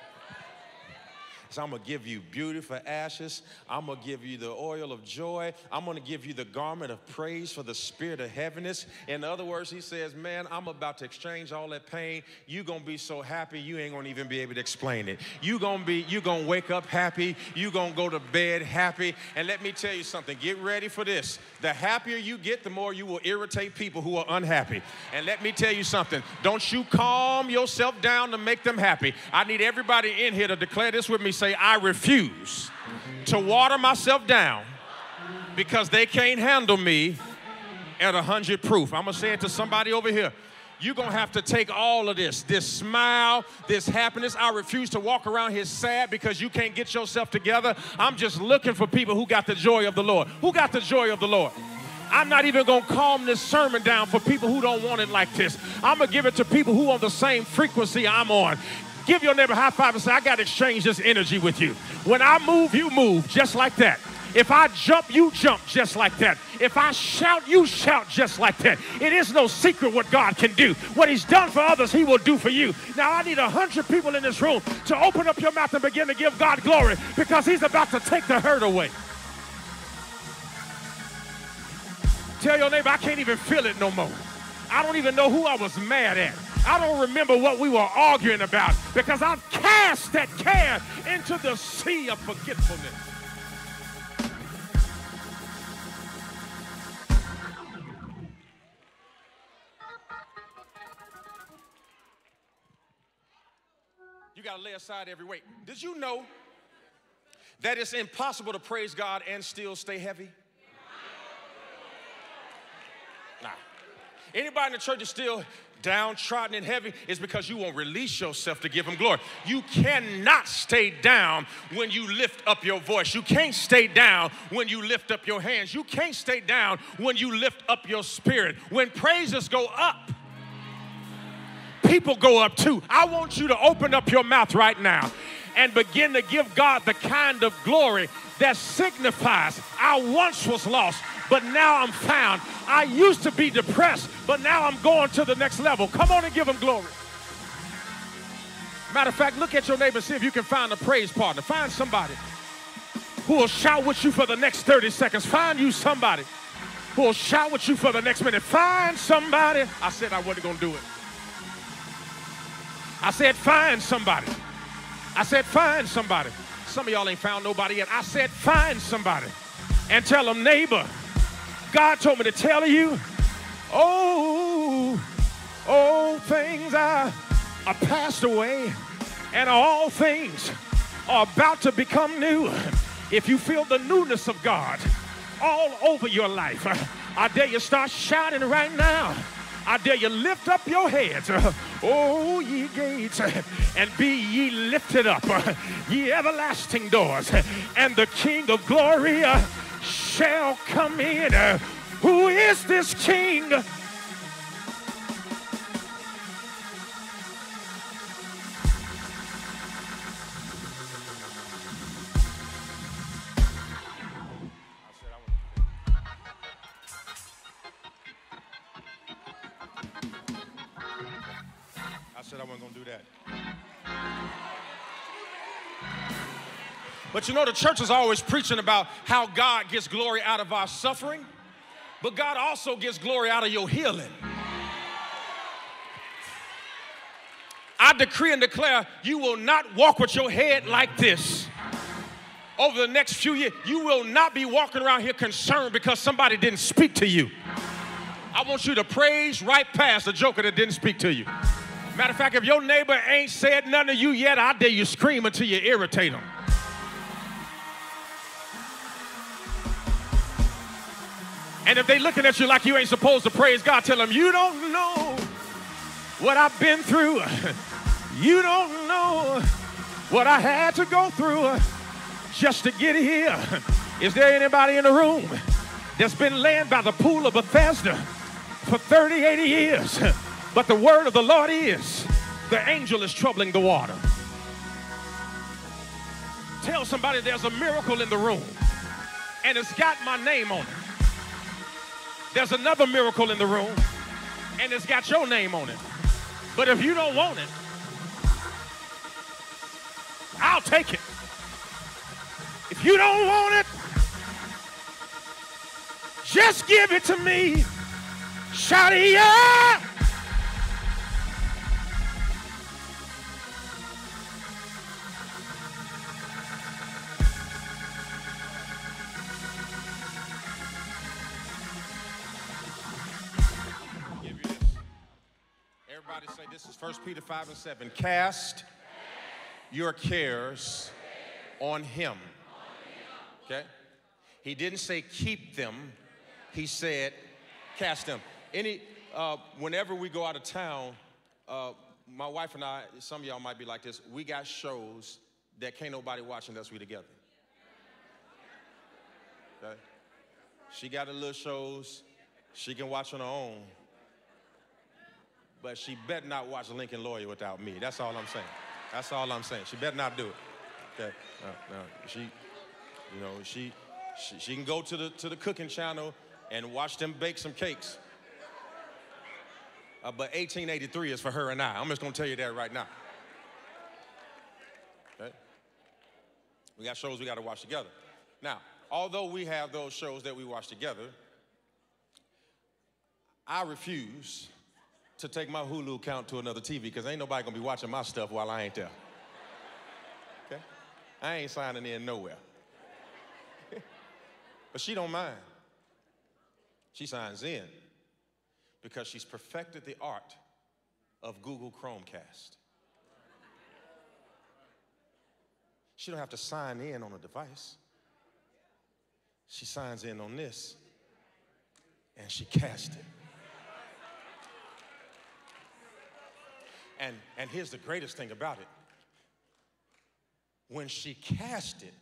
So I'm going to give you beauty for ashes. I'm going to give you the oil of joy. I'm going to give you the garment of praise for the spirit of heaviness. In other words, he says, Man, I'm about to exchange all that pain. You're going to be so happy, you ain't going to even be able to explain it. You're going to be, you're going to wake up happy. You're going to go to bed happy. And let me tell you something get ready for this. The happier you get, the more you will irritate people who are unhappy. And let me tell you something don't you calm yourself down to make them happy. I need everybody in here to declare this with me. Say, say, I refuse to water myself down because they can't handle me at 100 proof. I'm going to say it to somebody over here. You're going to have to take all of this, this smile, this happiness. I refuse to walk around here sad because you can't get yourself together. I'm just looking for people who got the joy of the Lord. Who got the joy of the Lord? I'm not even going to calm this sermon down for people who don't want it like this. I'm going to give it to people who are on the same frequency I'm on. Give your neighbor high five and say, I got to exchange this energy with you. When I move, you move just like that. If I jump, you jump just like that. If I shout, you shout just like that. It is no secret what God can do. What He's done for others, He will do for you. Now, I need a hundred people in this room to open up your mouth and begin to give God glory because He's about to take the hurt away. Tell your neighbor, I can't even feel it no more. I don't even know who I was mad at. I don't remember what we were arguing about because I've cast that care into the sea of forgetfulness. You got to lay aside every weight. Did you know that it's impossible to praise God and still stay heavy? Nah. Anybody in the church is still downtrodden and heavy is because you won't release yourself to give him glory. You cannot stay down when you lift up your voice. You can't stay down when you lift up your hands. You can't stay down when you lift up your spirit. When praises go up, people go up too. I want you to open up your mouth right now and begin to give God the kind of glory that signifies I once was lost, but now I'm found. I used to be depressed, but now I'm going to the next level. Come on and give him glory. Matter of fact, look at your neighbor, see if you can find a praise partner. Find somebody who will shout with you for the next 30 seconds. Find you somebody who will shout with you for the next minute. Find somebody. I said I wasn't going to do it. I said, find somebody. I said, find somebody. Some of y'all ain't found nobody yet. I said, find somebody and tell them, neighbor, God told me to tell you, oh, all things are, are passed away, and all things are about to become new. If you feel the newness of God all over your life, I dare you start shouting right now. I dare you lift up your heads, oh ye gates, and be ye lifted up, ye everlasting doors, and the King of glory shall come in. Who is this king? But you know, the church is always preaching about how God gets glory out of our suffering, but God also gets glory out of your healing. I decree and declare you will not walk with your head like this over the next few years. You will not be walking around here concerned because somebody didn't speak to you. I want you to praise right past the joker that didn't speak to you. Matter of fact, if your neighbor ain't said nothing to you yet, I dare you scream until you irritate them. And if they looking at you like you ain't supposed to praise God, tell them, you don't know what I've been through. *laughs* You don't know what I had to go through just to get here. Is there anybody in the room that's been laying by the pool of Bethesda for 30, 80 years? *laughs* But the word of the Lord is the angel is troubling the water. Tell somebody there's a miracle in the room and it's got my name on it. There's another miracle in the room, and it's got your name on it. But if you don't want it, I'll take it. If you don't want it, just give it to me. Shout it, yeah! Everybody say this is 1 Peter 5 and 7. Cast your cares on him. Okay? He didn't say keep them, he said cast them. Any, uh, whenever we go out of town, uh, my wife and I, some of y'all might be like this, we got shows that can't nobody watch unless we together. Okay? She got her little shows she can watch on her own, but she better not watch Lincoln Lawyer without me. That's all I'm saying. That's all I'm saying. She better not do it. Okay? No, no. She, you know, she, she, she can go to the to the cooking channel and watch them bake some cakes. Uh, but 1883 is for her and I. I'm just gonna tell you that right now. Okay? We got shows we gotta watch together. Now, although we have those shows that we watch together, I refuse to take my Hulu account to another TV because ain't nobody gonna be watching my stuff while I ain't there. Okay? I ain't signing in nowhere. *laughs* but she don't mind. She signs in because she's perfected the art of Google Chromecast. She don't have to sign in on a device. She signs in on this and she casts it. And, and here's the greatest thing about it. When she cast it,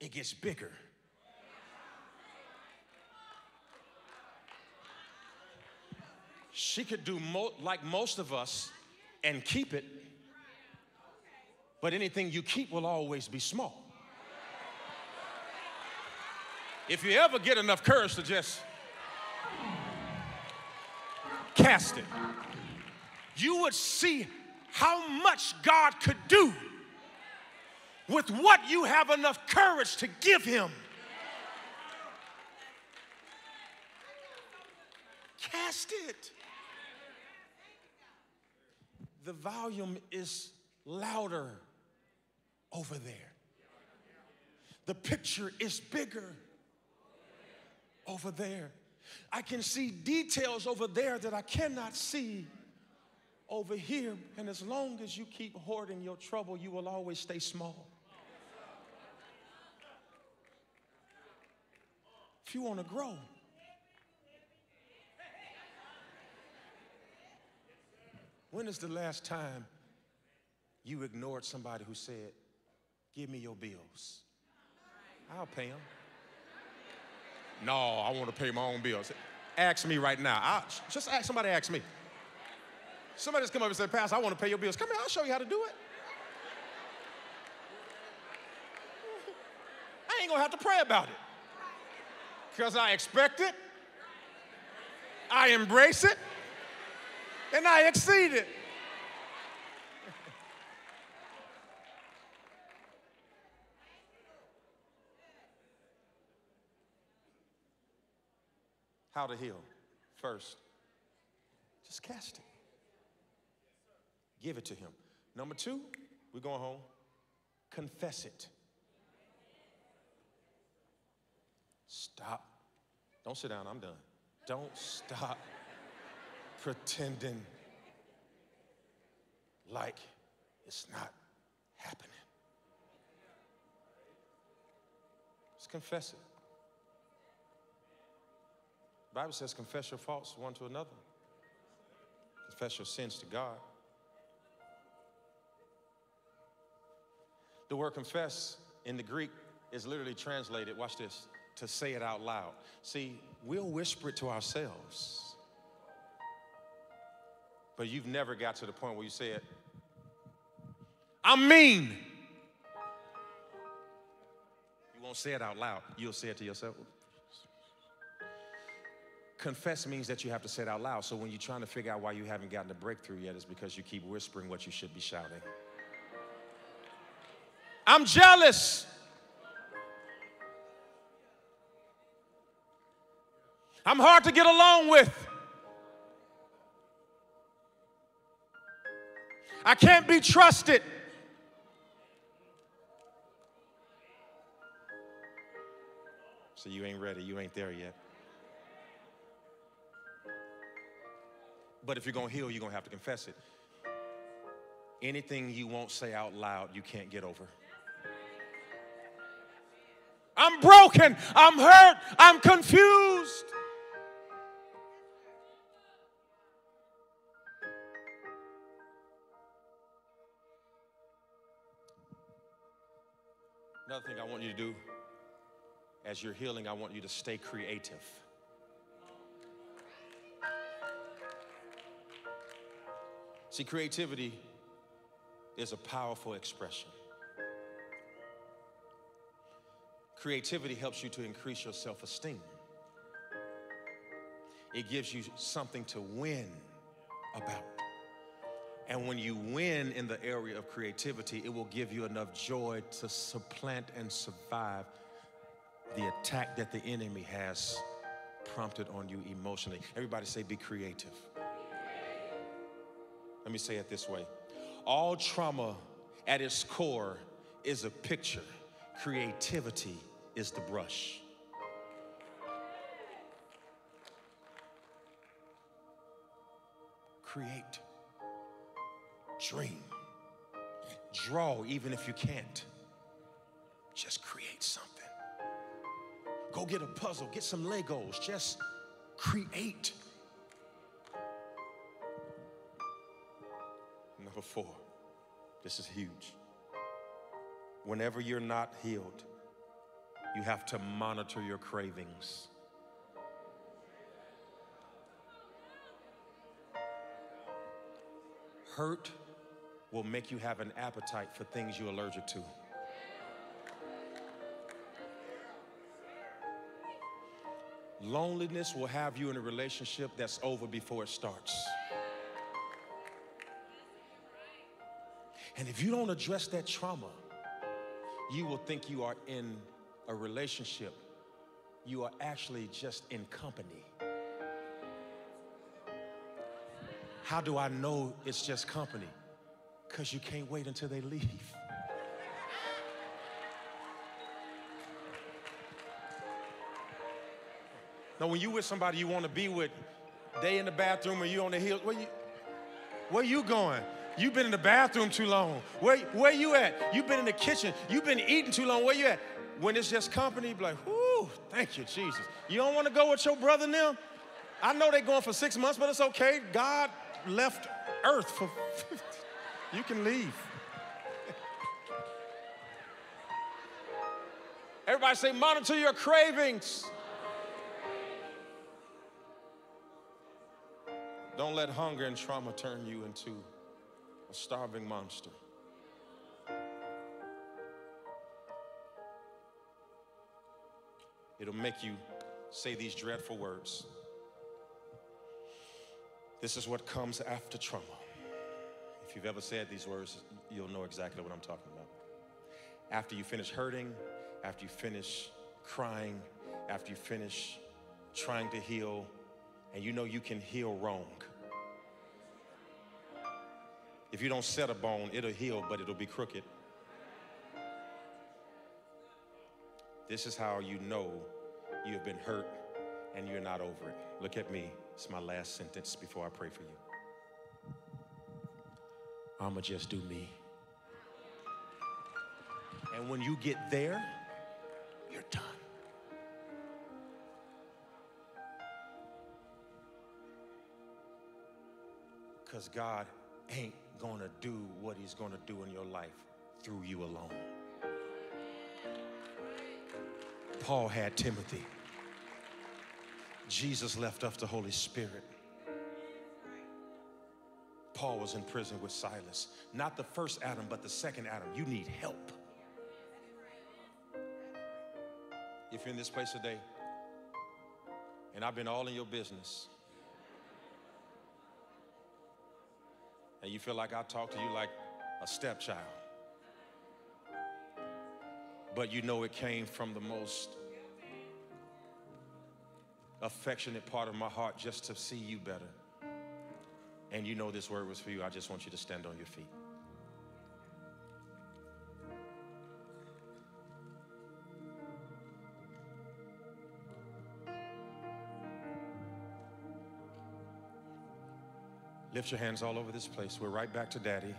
it gets bigger. She could do mo- like most of us and keep it, but anything you keep will always be small. If you ever get enough courage to just cast it, you would see how much God could do with what you have enough courage to give Him. Cast it. The volume is louder over there. The picture is bigger over there. I can see details over there that I cannot see over here. And as long as you keep hoarding your trouble, you will always stay small. If you want to grow, when is the last time you ignored somebody who said, Give me your bills? I'll pay them. No, I want to pay my own bills. Ask me right now. I'll, just ask somebody. Ask me. Somebody just come up and say, Pastor, I want to pay your bills. Come here, I'll show you how to do it. I ain't gonna have to pray about it. Because I expect it, I embrace it, and I exceed it. how to heal. First, just cast it. Give it to him. Number two, we're going home. Confess it. Stop. Don't sit down, I'm done. Don't stop *laughs* pretending like it's not happening. Just confess it. The Bible says, confess your faults one to another, confess your sins to God. The word confess in the Greek is literally translated, watch this, to say it out loud. See, we'll whisper it to ourselves, but you've never got to the point where you say it, I'm mean. You won't say it out loud, you'll say it to yourself. Confess means that you have to say it out loud. So when you're trying to figure out why you haven't gotten a breakthrough yet, it's because you keep whispering what you should be shouting. I'm jealous. I'm hard to get along with. I can't be trusted. So you ain't ready, you ain't there yet. But if you're gonna heal, you're gonna have to confess it. Anything you won't say out loud, you can't get over. Broken, I'm hurt, I'm confused. Another thing I want you to do as you're healing, I want you to stay creative. See, creativity is a powerful expression. Creativity helps you to increase your self esteem, it gives you something to win about. And when you win in the area of creativity, it will give you enough joy to supplant and survive the attack that the enemy has prompted on you emotionally. Everybody say, be creative. Let me say it this way all trauma at its core is a picture, creativity is the brush. Create, dream, draw, even if you can't. Just create something. Go get a puzzle, get some Legos, just create. Number four, this is huge. Whenever you're not healed, you have to monitor your cravings. Hurt will make you have an appetite for things you're allergic to. Loneliness will have you in a relationship that's over before it starts. And if you don't address that trauma, you will think you are in a relationship. You are actually just in company. How do I know it's just company? Because you can't wait until they leave. Now, when you with somebody you want to be with, they in the bathroom or you on the hill, where you, where you going? You've been in the bathroom too long. Where, where you at? You've been in the kitchen. You've been eating too long. Where you at? When it's just company, be like, whoo, thank you, Jesus. You don't want to go with your brother now? I know they're going for six months, but it's okay. God left earth for, *laughs* you can leave. *laughs* Everybody say, monitor your cravings. Don't let hunger and trauma turn you into a starving monster. It'll make you say these dreadful words. This is what comes after trauma. If you've ever said these words, you'll know exactly what I'm talking about. After you finish hurting, after you finish crying, after you finish trying to heal, and you know you can heal wrong. If you don't set a bone, it'll heal, but it'll be crooked. This is how you know you have been hurt and you're not over it. Look at me. It's my last sentence before I pray for you. I'ma just do me. And when you get there, you're done. Because God ain't gonna do what he's gonna do in your life through you alone. Paul had Timothy. Jesus left us the Holy Spirit. Paul was in prison with Silas. Not the first Adam, but the second Adam. You need help. If you're in this place today, and I've been all in your business, and you feel like I talk to you like a stepchild. But you know it came from the most affectionate part of my heart just to see you better. And you know this word was for you. I just want you to stand on your feet. Lift your hands all over this place. We're right back to Daddy.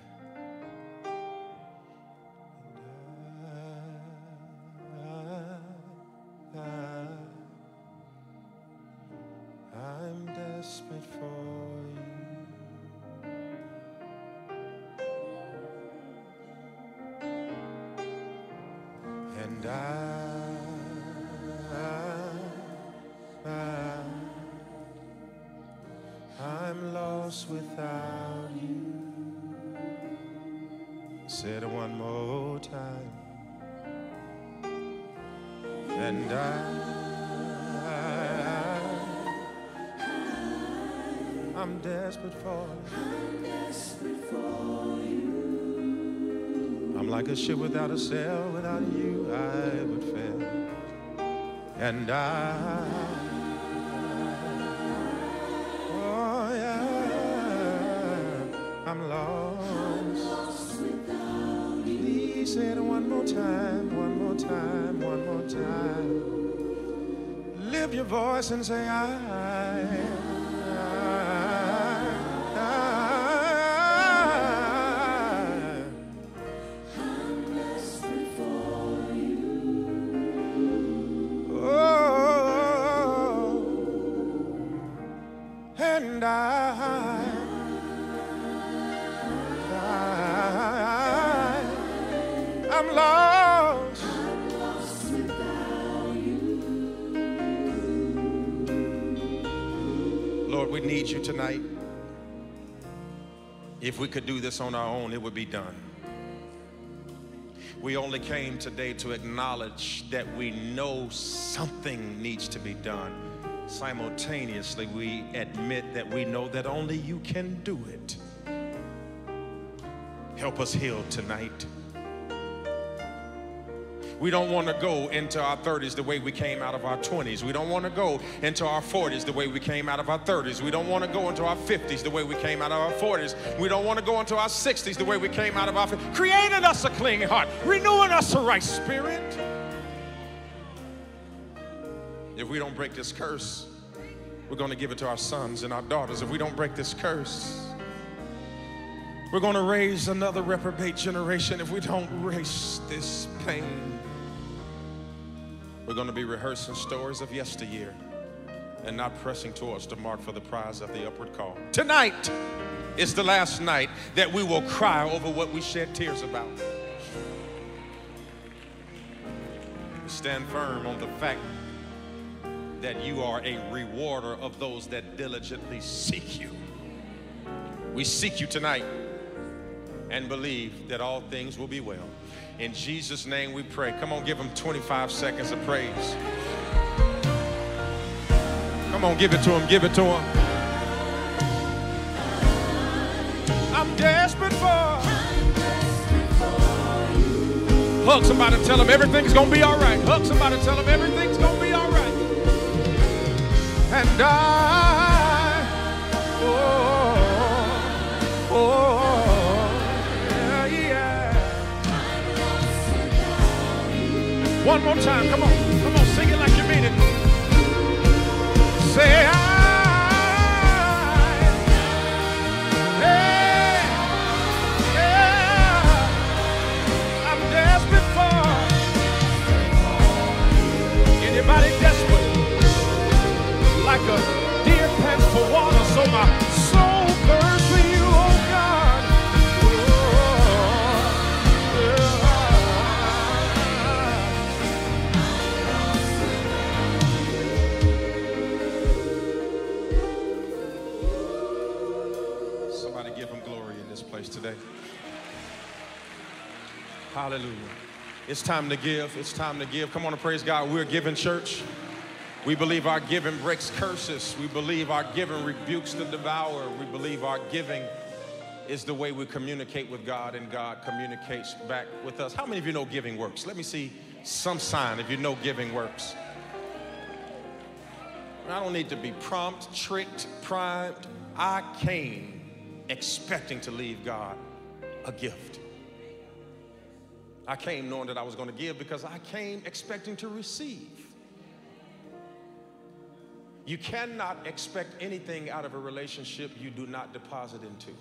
Ship without you, I would fail. And I, oh yeah, I'm lost. Please say it one more time, one more time, one more time. Lift your voice and say. I, If we could do this on our own, it would be done. We only came today to acknowledge that we know something needs to be done. Simultaneously, we admit that we know that only you can do it. Help us heal tonight. We don't want to go into our 30s the way we came out of our 20s. We don't want to go into our 40s the way we came out of our 30s. We don't want to go into our 50s the way we came out of our 40s. We don't want to go into our 60s the way we came out of our 50s. Creating us a clean heart, renewing us a right spirit. If we don't break this curse, we're going to give it to our sons and our daughters. If we don't break this curse, we're going to raise another reprobate generation if we don't erase this pain. We're going to be rehearsing stories of yesteryear and not pressing towards the mark for the prize of the upward call. Tonight is the last night that we will cry over what we shed tears about. Stand firm on the fact that you are a rewarder of those that diligently seek you. We seek you tonight and believe that all things will be well. In Jesus' name we pray. Come on, give him 25 seconds of praise. Come on, give it to him, give it to him. I'm desperate for. Hug somebody, tell them everything's gonna be all right. Hug somebody, tell them everything's gonna be all right. And I, One more time, come on, come on, sing it like you mean it. Say Hallelujah. It's time to give. It's time to give. Come on and praise God. We're giving church. We believe our giving breaks curses. We believe our giving rebukes the devourer. We believe our giving is the way we communicate with God and God communicates back with us. How many of you know giving works? Let me see some sign if you know giving works. I don't need to be prompt, tricked, primed. I came expecting to leave God a gift. I came knowing that I was going to give because I came expecting to receive. You cannot expect anything out of a relationship you do not deposit into.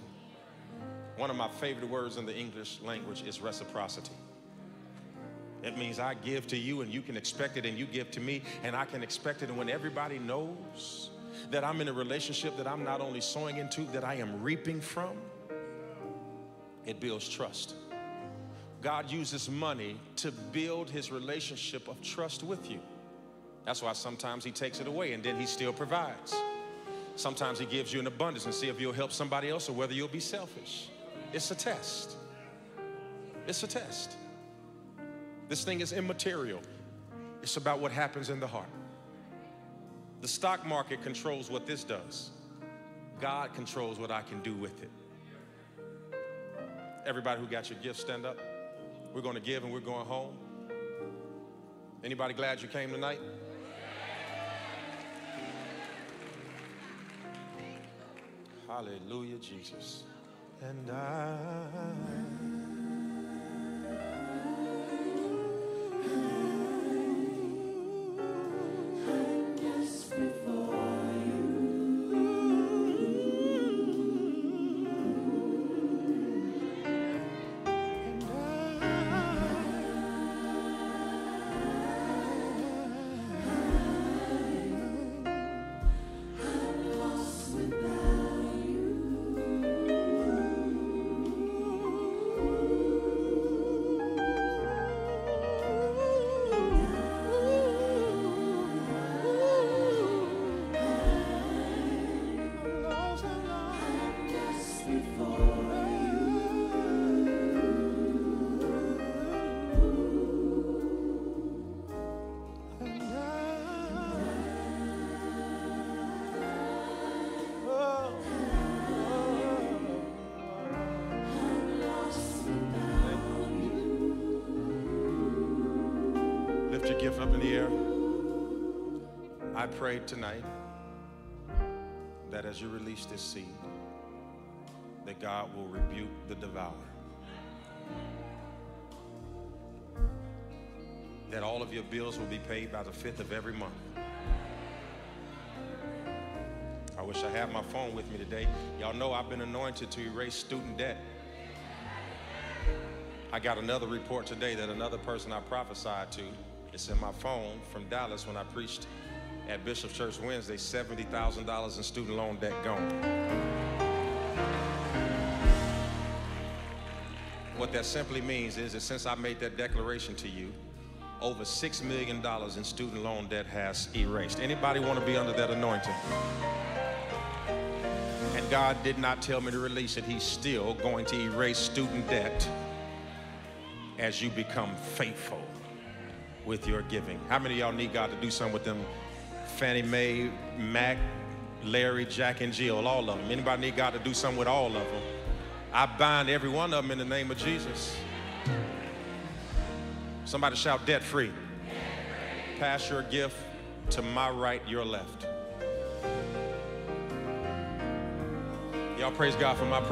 One of my favorite words in the English language is reciprocity. It means I give to you and you can expect it and you give to me and I can expect it. And when everybody knows that I'm in a relationship that I'm not only sowing into, that I am reaping from, it builds trust. God uses money to build his relationship of trust with you. That's why sometimes he takes it away and then he still provides. Sometimes he gives you an abundance and see if you'll help somebody else or whether you'll be selfish. It's a test. It's a test. This thing is immaterial. It's about what happens in the heart. The stock market controls what this does. God controls what I can do with it. Everybody who got your gift, stand up. We're going to give and we're going home. Anybody glad you came tonight? Hallelujah, Jesus. And I. pray tonight that as you release this seed, that God will rebuke the devourer. That all of your bills will be paid by the fifth of every month. I wish I had my phone with me today. Y'all know I've been anointed to erase student debt. I got another report today that another person I prophesied to, it's in my phone from Dallas when I preached at Bishop Church Wednesday, $70,000 in student loan debt gone. What that simply means is that since I made that declaration to you, over $6 million in student loan debt has erased. Anybody want to be under that anointing? And God did not tell me to release it. He's still going to erase student debt as you become faithful with your giving. How many of y'all need God to do something with them? Fannie Mae, Mac, Larry, Jack, and Jill, all of them. Anybody need God to do something with all of them? I bind every one of them in the name of Jesus. Somebody shout debt free. Pass your gift to my right, your left. Y'all praise God for my prayer.